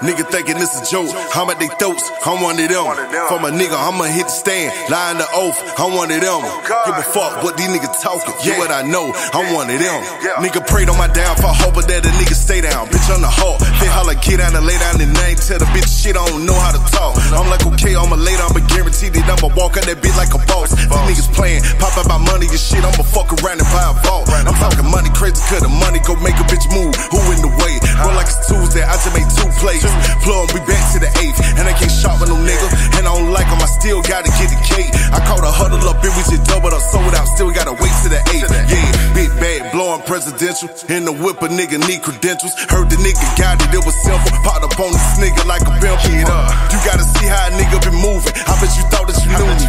Nigga thinking this a joke. I'm at they throats. I'm one of them. From a nigga, I'ma hit the stand. Lying the oath. I'm one of them. Give a fuck what these niggas talking. Get what I know. I'm one of them. Nigga prayed on my downfall, hoping that a nigga stay down. Bitch on the hawk. They holla, get down and lay down the name. Tell the bitch shit I don't know how to talk. I'm like, okay, I'ma lay down, but guaranteed that I'ma walk out that bitch like a boss. These niggas playing, pop out my money and shit. I'ma fuck around and buy a vault. I'm talking money crazy, cause the money go make a bitch move. Who in the way? Roll like it's Tuesday, I just made two plays. Plug, we back to the eighth. And I can't shop with no nigga. And I don't like them, I still gotta get the cake. I caught a huddle up, and we just doubled up, sold out. Still gotta wait to the eighth. Yeah, big bad, blowing presidential. In the whip, a nigga need credentials. Heard the nigga got it, it was simple. Popped up on this nigga like a pimp. You gotta see how a nigga been moving. I bet you thought that you knew me.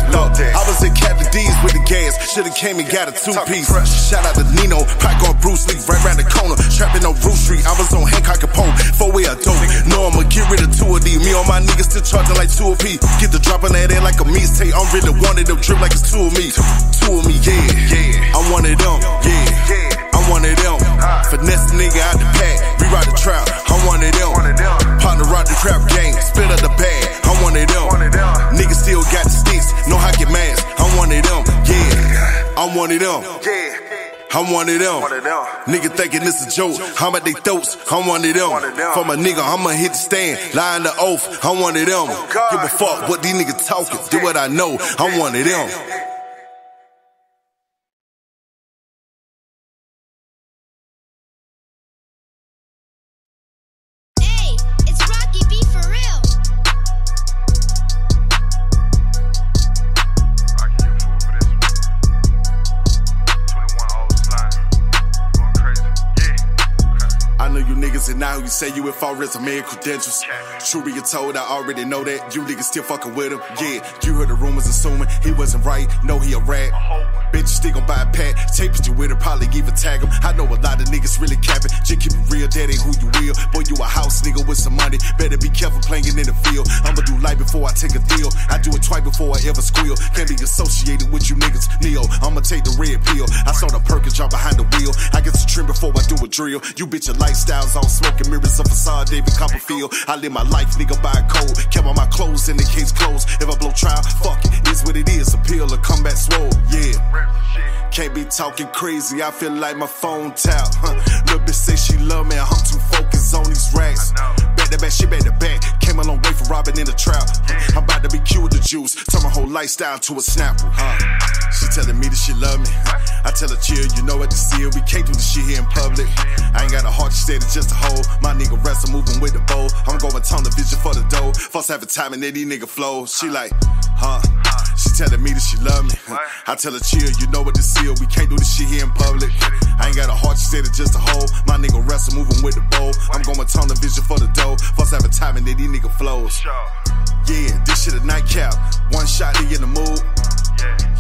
I was at Captain D's with the gas. Should've came and got a two piece. Shout out to Nino, Pack on Bruce Lee, right round the corner. Trapping on Roof Street. I was on Hancock and Poe. Four way a dope. No, I'ma get rid of two of these. Me on my niggas still charging like two of P. Get the drop on that air like a mixtape. I'm really one of them. Drip like it's two of me. Two of me, yeah. Yeah. I'm one of them. Yeah. Yeah. I'm one of them. Finesse the nigga out the pack. Rewrite the trap. I'm one of them. Partner rock the trap game. Spit up the bag. I'm one of them. Niggas still got the sticks. No hockey mask. I'm one of them. Yeah. I'm one of them. Yeah. I'm one of them. One of them. Nigga thinking this a joke. I'm at they throats. I'm one of them. From a nigga, I'ma hit the stand. Lying the oath. I'm one of them. Oh, Give a fuck what these niggas talking. Do what I know. I'm one of them. Say you with our resume and credentials. True be told, I already know that. You niggas still fucking with him. Yeah, you heard the rumors assuming he wasn't right. No, he a rat. Bitch, still gon' buy a pack. Tape you with her, probably even tag him. I know a lot of niggas really capping. Just keep it real, that ain't who you will. Boy, you a house nigga with some money. Better be careful playing in the field. I'ma do life before I take a deal. I do it twice before I ever squeal. Can't be associated with you niggas. Neo, I'ma take the red pill. I saw the Perkins drop behind the wheel. I get some trim before I do a drill. You bitch, your lifestyle's all smoking mirrors of facade, David Copperfield. I live my life, nigga, by a code. Kept all my clothes in the case closed. If I blow trial, fuck it. It's what it is. Appeal or comeback swole. Yeah. Can't be talking crazy, I feel like my phone tap. Huh. Little bitch say she love me, I'm too focused on these racks. Back to back, shit back to back. Came a long way from robbing in the trap. I'm about to be cute with the juice, turn my whole lifestyle to a snapper. Huh. She telling me that she love me. I tell her chill, you know what to see. We can't do this shit here in public. I ain't got a heart, she said it's just a hoe. My nigga wrestle moving with the bow. I'm going tunnel vision for the dough. First having time and these nigga flow. She like, huh? She telling me that she love me. I tell her chill, you know what to seal. We can't do this shit here in public. I ain't got a heart, she said it's just a hole. My nigga wrestle moving with the bow. I'm going tunnel vision for the dough. First having time and then these nigga flows. Yeah, this shit a nightcap. One shot, they in the mood.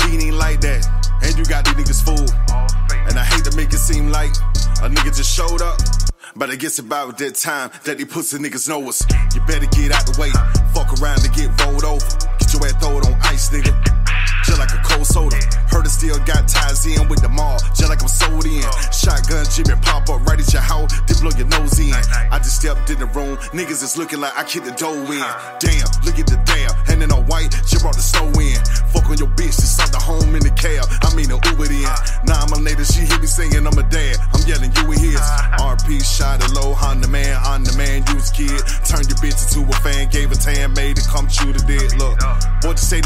He ain't like that. And you got these niggas fooled. And I hate to make it seem like a nigga just showed up. But I guess about that time that they pussy niggas know us. You better get out the way. Fuck around and get rolled over. Get your ass throw it on ice, nigga. Just like a cold soda. Heard it still got ties in with the mall. Just like I'm sold in. Shotgun Jimmy pop up right at your house. Then blow your nose in. I just stepped in the room. Niggas is looking like I kicked the dough in. Damn, look at the damn. And then on white, just brought the stove in.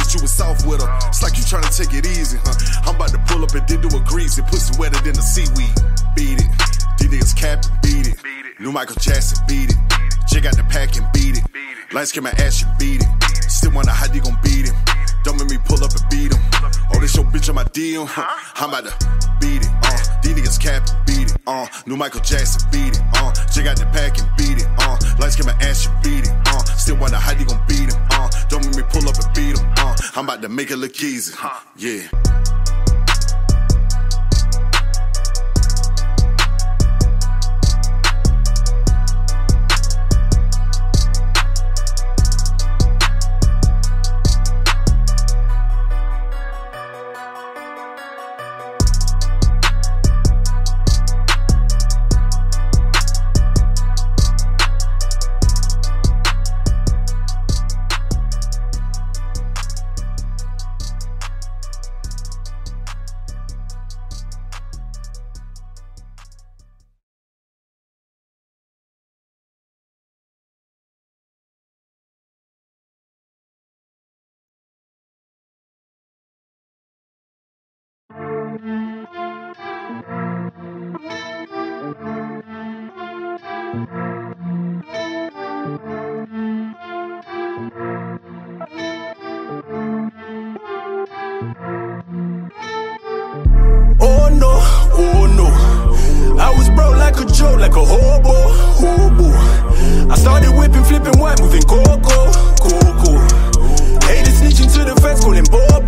That you was soft with her. It's like you trying to take it easy, huh? I'm about to pull up and then do a greasy. Pussy wetter than the seaweed. Beat it. These niggas capping, beat it. New Michael Jackson, beat it. Jig out the pack and beat it. Lights came my ass, you beat it. Still wonder how you gon' beat him. Don't make me pull up and beat him. Oh, this your bitch on my DM. Huh? I'm about to beat it. Uh, these niggas capping, beat it. Uh, new Michael Jackson, beat it. Uh, Jig out the pack and beat it. Uh, lights came my ass, you beat it. Uh, still wonder how you gon' beat him. Uh, don't make me pull up and beat him. Uh, I'm about to make it look easy. Yeah. Broke like a hobo, hobo. I started whipping, flipping white, moving coco, coco. Haters snitching to the feds, calling bobo,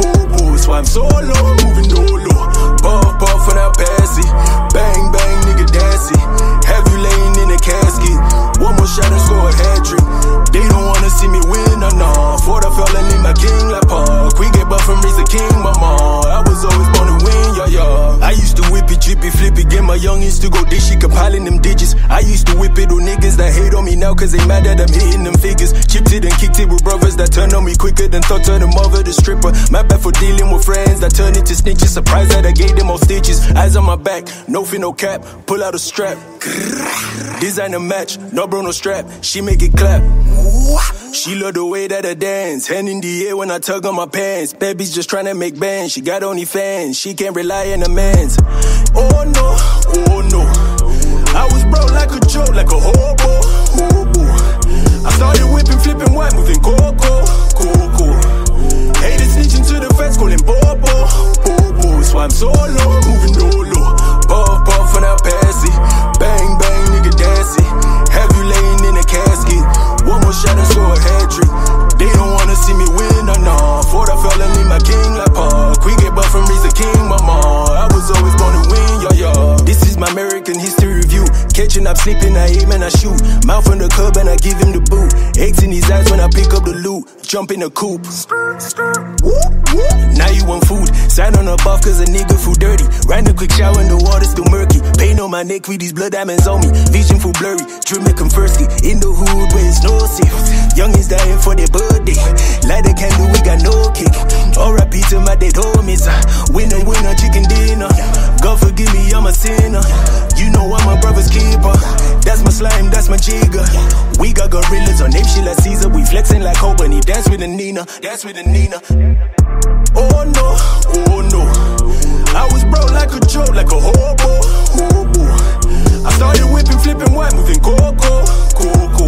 bobo. So I'm solo, moving dolo. Puff, puff, and I pass it. Bang, bang, nigga dancing. Laying in a casket? One more shot and score a hat trick. They don't wanna see me win, or no. For the fella, need my king like Park. We get buff and raise the king, mama. I was always born to win, yeah, yeah. I used to whip it, drip it, flip it, get my youngins to go dish it, compiling them digits. I used to whip it on niggas that hate on me now, cause they mad that I'm hitting them figures. Chipped it and kicked it with brothers that turn on me quicker than thought turn them over the stripper. My bad for dealing with friends that turn into snitches. Surprised that I gave them all stitches. Eyes on my back, no fin, no cap. Pull out a strap. Design a match, no bro, no strap. She make it clap. She love the way that I dance. Hand in the air when I tug on my pants. Baby's just trying to make bands. She got only fans. She can't rely on a man's. Oh no, oh no. I was broke like a joke, like a hobo, hobo. I started whipping, flipping white, moving coco, coco. Haters snitching to the feds, calling bobo, bobo. So I'm solo, moving dolo. Puff, puff, and I pass it. Dancing. Have you laying in a casket? One more shot and score a hat trick. They don't wanna see me win, or no. For the fella, need my king like Park. We get buff from the king, mama. I was always born to win, yeah, yeah. This is my American history review. Catching up, sleeping, I aim and I shoot. Mouth on the curb and I give him the boot. Eggs in his eyes when I pick up the loot. Jump in the coop. Now you want food. Sign on a buff cause a nigga feel dirty. Ran a quick shower and the water still murky. Pain on my neck with these blood diamonds on me. Vision full blurry. Dream it conversely. In the hood where it's no safe. Youngins dying for their birthday. Light a candle, we got no cake. R.I.P. to my dead homies. Uh, winner, winner, chicken dinner. God forgive me, I'm a sinner. You know I'm my brother's keeper. That's my slime, that's my jigger. We got gorillas on name shit like Caesar. We flexing like Albany. Dance with the Nina, dance with the Nina. Oh no, oh no. I was broke like a joke, like a hobo, hobo. I started whipping, flipping white, moving coco, coco.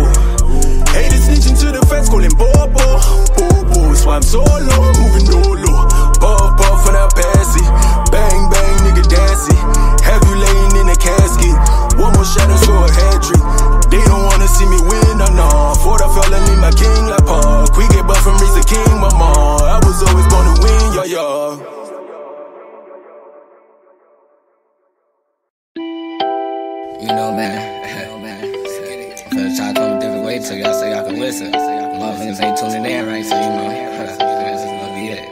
Haters snitching to the calling bobo, bobo. So I'm solo, moving dolo. Puff, puff, and I pass. Bang, bang, nigga dancing. Have you laying in a casket? One more shot and score a hat trick. They don't wanna see me win, or no. For the fella, need my king like Park. We get buff and raise the king, mama. I was always to win, yeah, yeah. You know, man. I'm finna try to come a different way so y'all so y'all can listen. Motherfuckers ain't tuning in right, so you know. This gonna be it.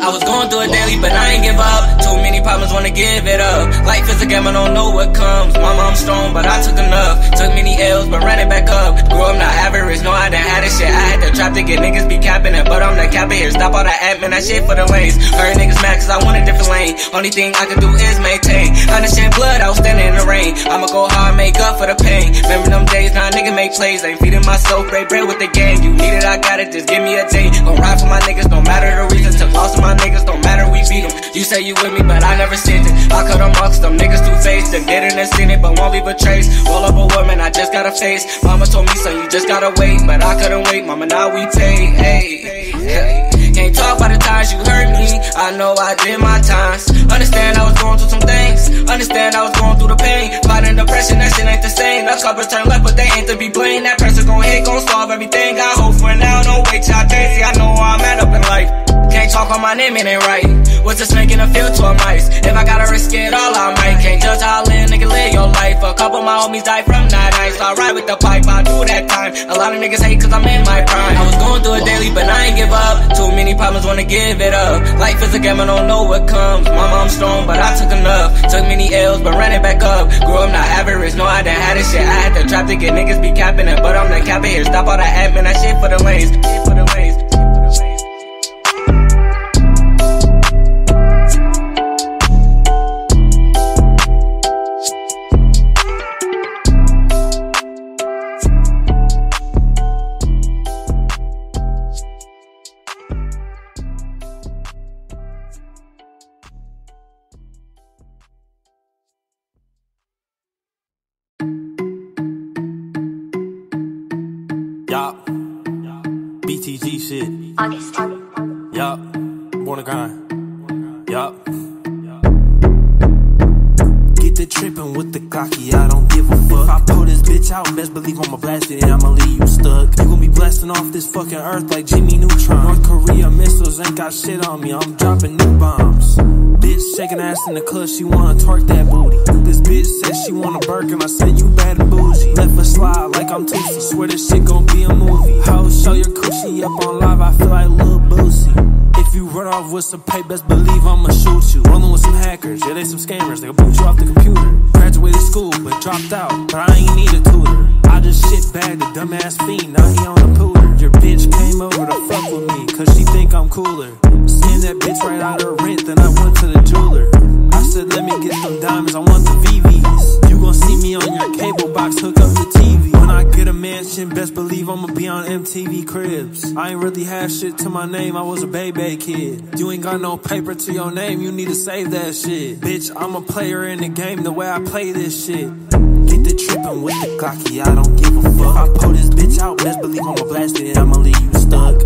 I was going through a daily, but I ain't give up. Too many problems wanna give it up. Life is a game, I don't know what comes. Mama, I'm strong, but I took enough. Took many L's, but ran it back up. Grew up not average, no, I done had this shit. I had to trap to get niggas be capping it, but I'm the capper here. Stop all that admin, that shit for the lanes. Heard niggas mad cause I want a different lane. Only thing I can do is maintain. Understand blood, I was standing in the rain. I'ma go hard, make up for the pain. Remember them days, now nigga make plays. Ain't feeding myself, break bread with the gang. You need it, I got it, just give me a day. Gon' ride for my niggas, no matter the reason. Took loss of my niggas, don't matter, we beat them. You say you with me, but I never seen. I cut off, them niggas two faced. Them didn't have seen it, but won't leave a trace. Roll up a woman, I just got a face. Mama told me, son, you just gotta wait. But I couldn't wait, mama, now we pay. Hey. Can't talk about the times you hurt me. I know I did my times. Understand I was going through some things. Understand I was going through the pain. Fighting depression, that shit ain't the same. The covers turn left, but they ain't to be blamed. That pressure gon' hit, gon' solve everything. I hope for now, don't wait till I taste it. I know I'm at up in life. Can't talk on my name, it ain't right. What's just making a feel to a mice? If I gotta risk it all, I might. Can't judge how I live, nigga, live your life. A couple of my homies died from that night. So I ride with the pipe, I do that time. A lot of niggas hate cause I'm in my prime. I was going through a daily, but I ain't give up. Too many problems wanna give it up. Life is a game, I don't know what comes. My I'm strong, but I took enough. Took many L's, but ran it back up. Grew up not average, no, I done had this shit. I had to trap to get niggas be capping it, but I'm the capper here. Stop all that admin, that shit for the lanes. Shit. Yup. Born to grind. Yup. Get the trippin' with the cocky, I don't give a fuck. If I pull this bitch out, best believe I'ma blast it and I'ma leave you stuck. You gon' be blasting off this fucking earth like Jimmy Neutron. North Korea missiles ain't got shit on me, I'm dropping new bombs. Bitch shaking ass in the club, she wanna twerk that booty. This bitch said she want a Birkin, I said you bad and bougie. Left her slide like I'm Tootsie, swear this shit gon' be a movie. How show your coochie up on live, I feel like Lil Boosie. If you run off with some pay, best believe I'ma shoot you. Rolling with some hackers, yeah, they some scammers, they gon' boot you off the computer. Graduated school, but dropped out, but I ain't need a tutor. I just shit bagged a dumbass fiend, now he on the pooter. Your bitch came over to fuck with me, cause she think I'm cooler. That bitch right out her rent, then I went to the jeweler. I said, let me get them diamonds, I want the VVs. You gon' see me on your cable box, hook up the TV. When I get a mansion, best believe I'ma be on MTV Cribs. I ain't really have shit to my name, I was a baby kid. You ain't got no paper to your name, you need to save that shit. Bitch, I'm a player in the game the way I play this shit. Trippin' with the cocky, I don't give a fuck. If I pull this bitch out, best believe I'ma blast it I'ma leave you stuck.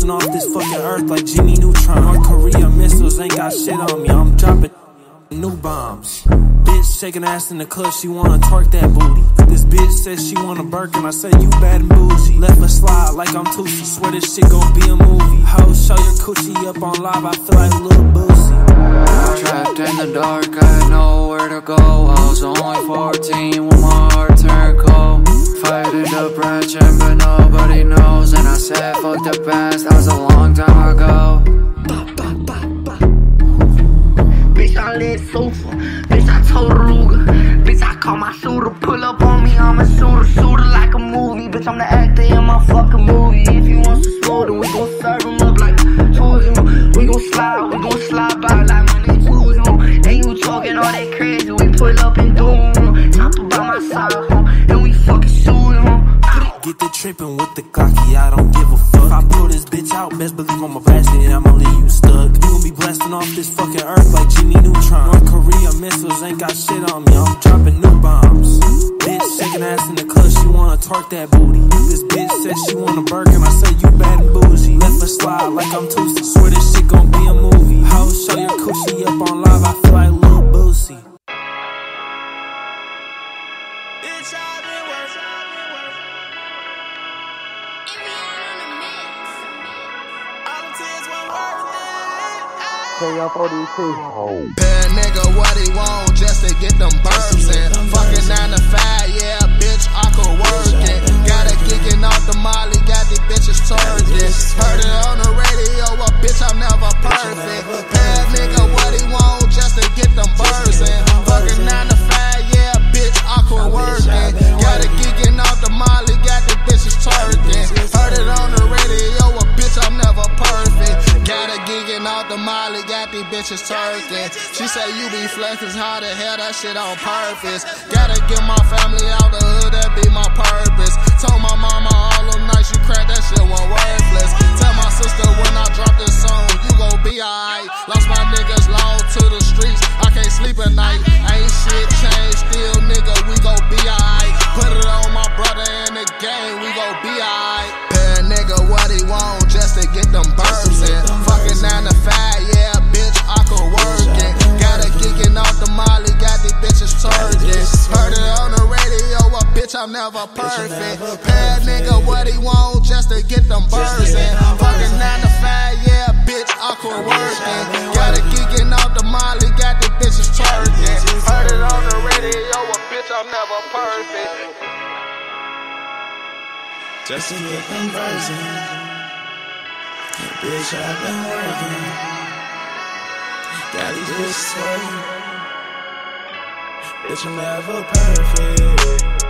Blasting off this fucking earth like Jimmy Neutron. North Korea missiles ain't got shit on me, I'm dropping new bombs. Bitch shaking ass in the club, she wanna twerk that booty. This bitch says she want a Birkin, I said you bad and bougie. Left her slide like I'm too Tootsie, swear this shit gon' be a movie. Ho, show your coochie up on live, I feel like Lil Boosie. Trapped in the dark, I had nowhere to go. I was only 14 when my heart turned cold. Fighting depression, but nobody knows. And I said, fuck the past, that was a long time ago. Bitch, I lit sofa. Bitch, I told Ruger. Bitch, I call my shooter. Pull up on me, I'm a shooter. Shooter like a movie. Bitch, I'm the actor in my fucking movie. If you want some smoke, then we gon' serve him up like tourism. We gon' slide, we gon' slide by like money tourism. And you talking all that crazy. We pull up and do. Chopper by my side, Get the trippin' with the cocky, I don't give a fuck. If I pull this bitch out, best believe I'ma blast it and I'ma leave you stuck. You gon' be blasting off this fucking earth like Jimmy Neutron. North Korea missiles ain't got shit on me, I'm dropping new bombs. Bitch shaking ass in the club, she wanna twerk that booty. This bitch said she wanna a Birkin, I say you bad and bougie. Left her slide like I'm Tootsie, swear this shit gon' be a movie. How show your coochie up on live, I feel like Lil Boosie. Oh. Bad nigga, what he want just to get them burps in. Fucking 9 to 5, yeah, bitch, I could work it. Got a kicking off the molly, got these bitches twerking. Heard it on the radio, a bitch, I'm never perfect. Bad nigga, what he want just to get them burps in. Fucking 9 to 5, yeah, bitch, I could work it. Got a kicking off the molly, got these bitches twerking. Heard it on the radio, a bitch, I'm never perfect. Got a gigging off the molly, got these bitches twerking. She say you be flexing, how the hell that shit on purpose? Gotta get my family out the hood, that be my purpose. Told my mama all them nights you crack that shit was worthless. Sister when I drop this song, you gon' be alright. Lost my niggas lost to the streets, I can't sleep at night. Ain't shit changed, still nigga, we gon' be alright. Put it on my brother in the game, we gon' be alright. Bad nigga, what he want just to get them burps in. Fucking 9 to 5, yeah, bitch, I could work it. Got a kicking off the molly, got these bitches twerking. Heard it on the bitch, I'm never perfect. Bad nigga, what he want just to get them burps in. Fucking 9 to 5, yeah, bitch, I could work it. Got a kicking off the molly, got these bitches twerking. Heard it on the radio, a bitch, I'm never perfect. Just to get them verses. Bitch, I've been working. Got these bitches working. Bitch, I'm never perfect.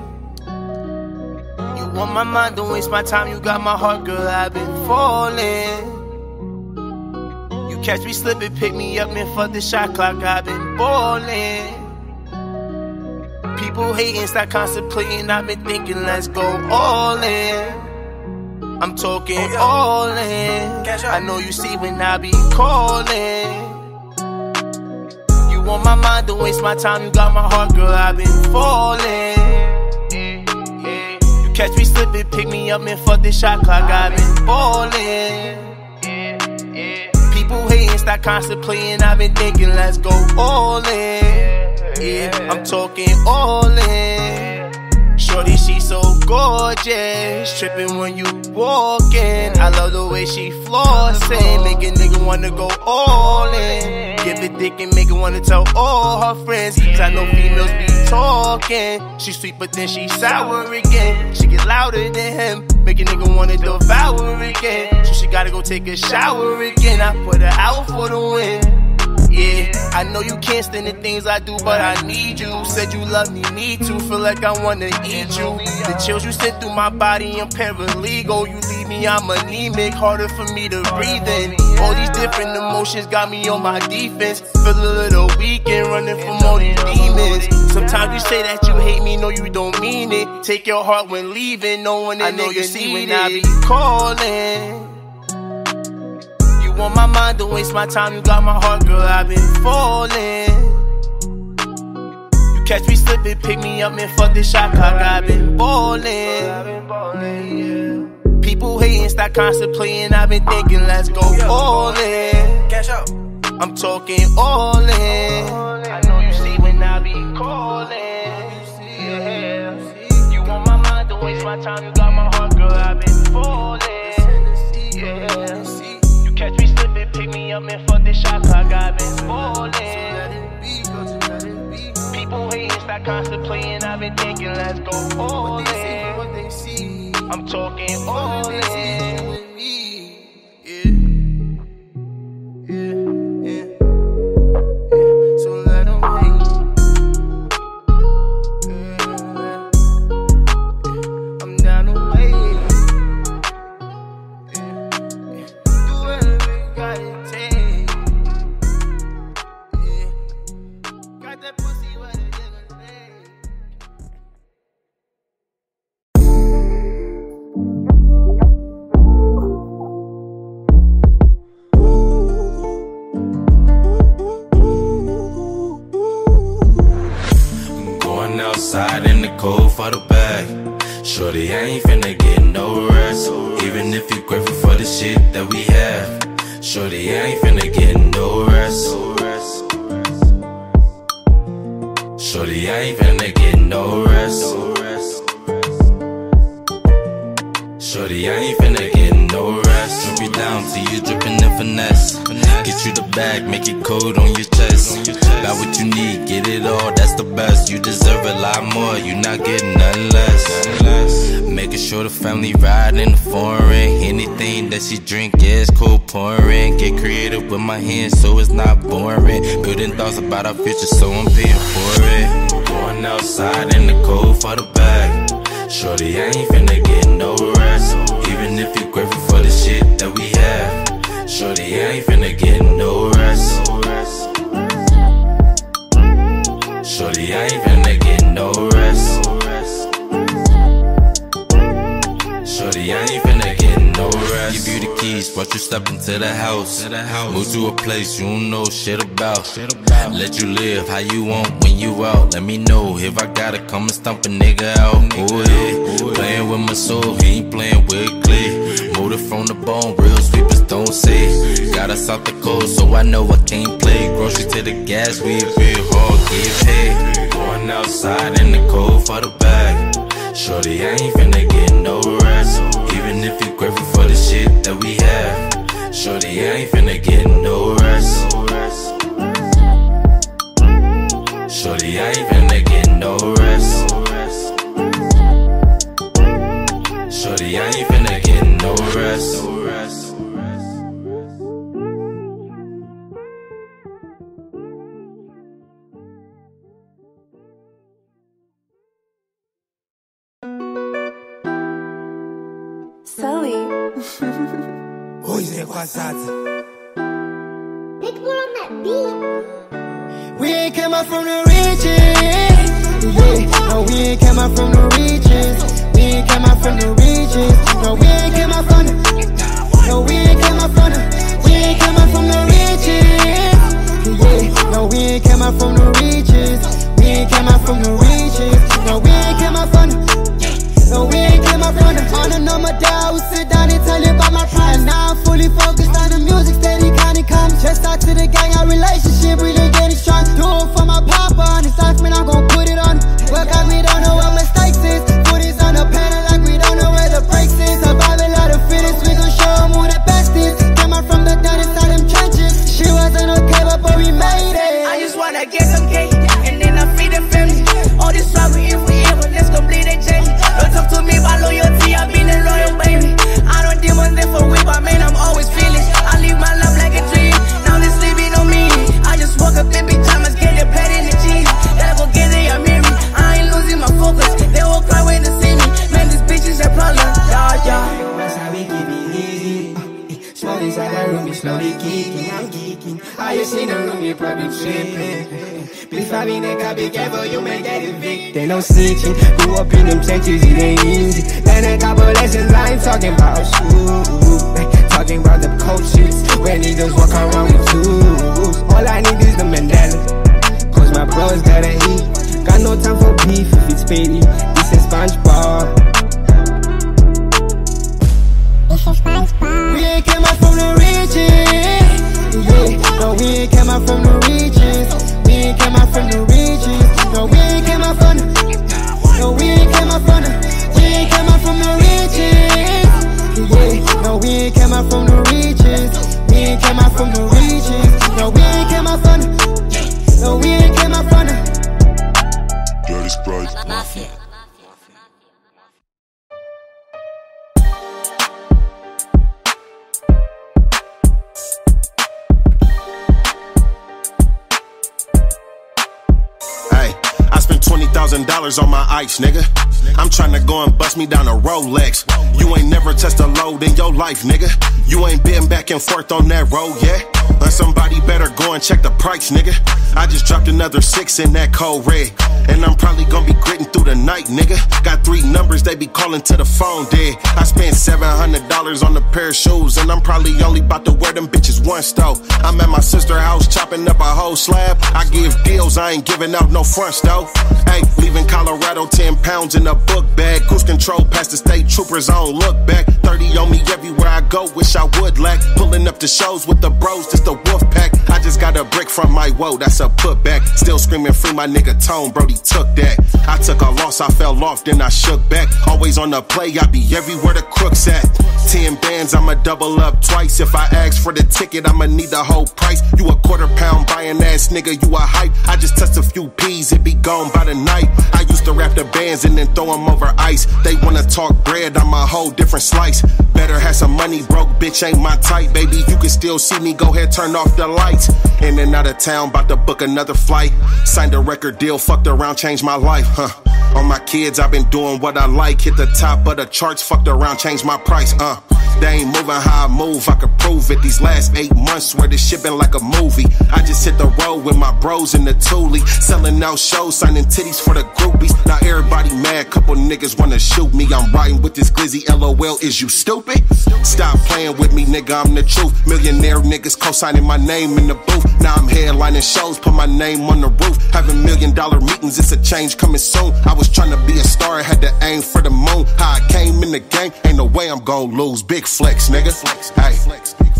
Want my mind, don't waste my time. You got my heart, girl. I've been falling. You catch me slipping, pick me up, man, fuck the shot clock, I've been ballin'. People hating, stop contemplating, I've been thinking, let's go all in. I'm talking oh, all in. I know you see when I be calling. You on my mind, don't waste my time. You got my heart, girl. I've been falling. Catch me slipping, pick me up, and fuck this shot clock. I've been falling. People hating, stop contemplating. I've been thinking, let's go all in. Yeah, I'm talking all in. Shorty, she so gorgeous. Tripping when you walking. I love the way she flossing. Make a nigga wanna go all in. Give a dick and make it wanna tell all her friends. Cause I know females be talking. She sweet, but then she sour again. She get louder than him. Make a nigga wanna devour again. So she gotta go take a shower again. I put her out for the win. Yeah, I know you can't stand the things I do, but I need you. Said you love me, need to. Feel like I wanna eat you. The chills you sent through my body, I'm paralegal. You leave me, I'm anemic. Harder for me to breathe in. All these different emotions got me on my defense. Feel a little weak and running from all these demons. Sometimes you say that you hate me, no, you don't mean it. Take your heart when leaving, no one I know you see when I be calling. You on my mind, don't waste my time. You got my heart, girl. I've been falling. You catch me slipping, pick me up, and fuck this shot clock. I've been balling. People hating, stop contemplating. I've been thinking, let's go all in. Cash out. I'm talking all in. I know you see when I be calling. Yeah. You want my mind, don't waste my time. You got my heart, girl. I've been falling. Yeah. You catch me slipping, pick me up, and fuck this shot clock. I've been falling. People hating, stop contemplating. I've been thinking, let's go all in. I'm talking all in. So come and stomp a nigga out. Oh yeah, playing with my soul, he ain't playing with clay. Motive from the bone, real sweepers don't say. Got us out the cold, so I know I can't play. Grocery to the gas, we Sully. Oi, Zé Quasada. We ain't came out from the riches. Yeah, no, we ain't came out from the riches. We ain't came out from the riches. No, we ain't came out from the. No, we ain't came out from the. We ain't came out from the riches. Yeah, no, we ain't came out from the riches. We ain't came out from the riches. No, we ain't came out from the. On a number down, we sit down and tell you about my pride. Now I'm fully focused on the music, steady kinda come. Just talk to the gang, our relationship really getting strong. Do it for my papa, on his life, man, I'm gon' put it on. Well, God, we don't know in the room, you probably tripping. Please, I nigga, be careful, you may get evicted. They no snitching. Grew up in them trenches, it ain't easy. Then a couple lessons, I ain't talking about school. Talking about the coaches, where niggas walk around with tools. All I need is the Mandela. Cause my bros gotta eat. Got no time for beef if it's petty. This is SpongeBob. Go and bust me down a Rolex. You ain't never touched a load in your life, nigga. You ain't been back and forth on that road yet. But somebody better go and check the price, nigga. I just dropped another six in that cold red. And I'm probably gonna be gritting through the night, nigga. Got three numbers, they be calling to the phone dead. I spent $700 on a pair of shoes, and I'm probably only about to wear them bitches once, though. I'm at my sister's house chopping up a whole slab. I give deals, I ain't giving out no fronts, though. Hey, leaving Colorado 10 pounds in a book bag. Cruise control past the state troopers, I don't look back. 30 on me everywhere I go, wish I would lack. Pulling up the shows with the bros, just a wolf pack. I just got a brick from my woe, that's a putback. Still screaming free my nigga Tone, Brody took that. I took a loss, I fell off, then I shook back. Always on the play, I be everywhere the crooks at. 10 bands, I'ma double up twice. If I ask for the ticket, I'ma need the whole price. You a quarter pound buying ass nigga, you a hype. I just touched a few peas, it be gone by the night. I used to wrap the bands and then throw them over ice. They wanna talk bread, I'm a whole different slice. Better have some money, broke bitch ain't my type, baby. You can still see me, go ahead, turn off the lights. In and out of town, about to book another flight. Signed a record deal, fucked around, changed my life, huh? On my kids, I've been doing what I like. Hit the top of the charts, fucked around, changed my price, uh. They ain't moving how I move, I could prove it. These last eight months, where this shit been like a movie. I just hit the road with my bros in the Thule. Selling out shows, signing titties for the groupies. Now everybody mad, couple niggas wanna shoot me. I'm riding with this glizzy, lol, is you stupid? Stop playing with me, nigga, I'm the truth. Millionaire niggas co-signing my name in the booth. Now I'm headlining shows, put my name on the roof. Having million dollar meetings, it's a change coming soon. I was trying to be a star, had to aim for the moon. How I came in the game, ain't no way I'm gon' lose. Big flex, nigga. Flex, hey. Got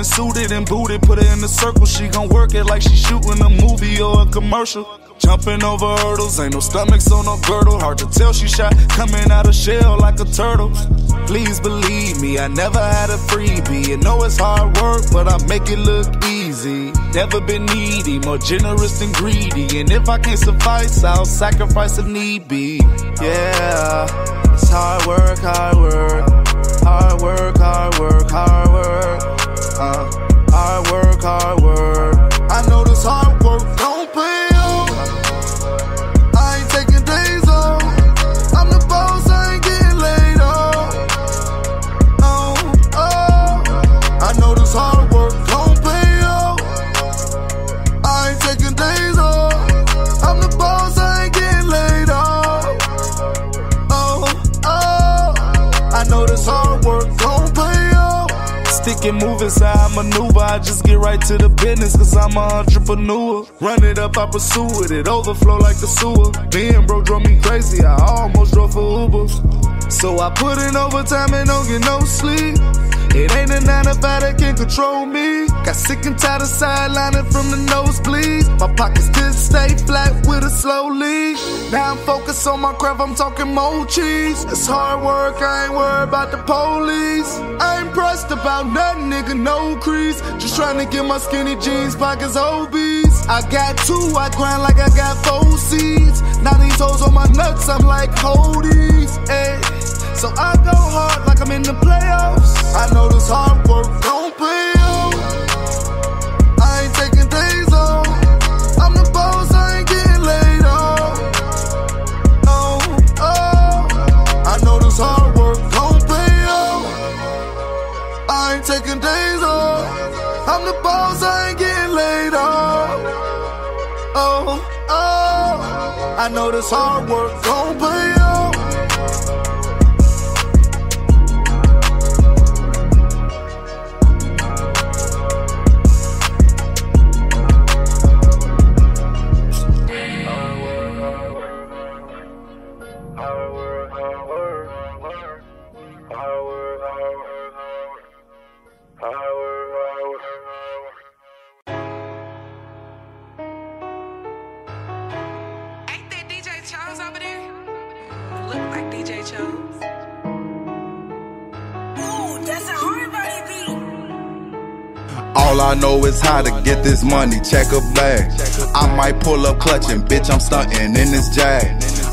coming suited and booted. Put her in the circle, she gon' work it like she shooting a movie or a commercial. Jumping over hurdles, ain't no stomachs on no girdle. Hard to tell she shot, coming out of shell like a turtle. Please believe me, I never had a freebie. You know it's hard work, but I make it look easy. Never been needy, more generous than greedy. And if I can't suffice, I'll sacrifice if need be. Yeah, it's hard work, hard work. Hard work, hard work, hard work. Uh, hard work, hard work. I know this hard work gon' pay off. I ain't taking days off. I'm the boss, I ain't getting laid off. Oh, oh. I know this hard work gon' pay off. I ain't taking days off. I'm the boss, I ain't getting laid off. Oh, oh. I know this hard Stick and move inside I maneuver. I just get right to the business, cause I'm an entrepreneur. Run it up, I pursue it. It overflow like the sewer. Being bro drove me crazy. I almost drove for Uber. So I put in overtime and don't get no sleep. It ain't a nine to five that can control me. Got sick and tired of sidelining from the nosebleeds. My pockets just stay flat with a slow lead. Now I'm focused on my craft, I'm talking more cheese. It's hard work, I ain't worried about the police. I ain't pressed about nothing, nigga, no crease. Just trying to get my skinny jeans pockets obese. I got two, I grind like I got four seeds. Now these hoes on my nuts, I'm like, these. Eh. Ay. So I go hard like I'm in the playoffs. I know this hard work gon' pay taking days off. I'm the boss, I ain't getting laid off. Oh, oh. I know this hard work gon' pay off. I ain't taking days off. I'm the boss, I ain't getting laid off. Oh, oh. I know this hard work gon' pay off. Beat. All I know is how to get this money, check a bag. I might pull up clutching, bitch, I'm stunting in this jag.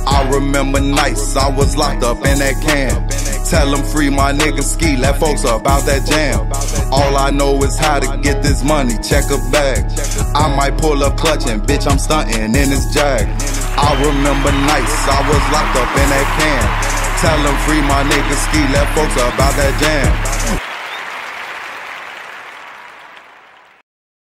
I remember nights I was locked up in that can. Tell them free my niggas ski, let folks up out that jam. All I know is how to get this money, check a bag. I might pull up clutching, bitch, I'm stunting in this jag. I remember nights I was locked up in that can. Tell them free my niggas ski, let folks up out that jam.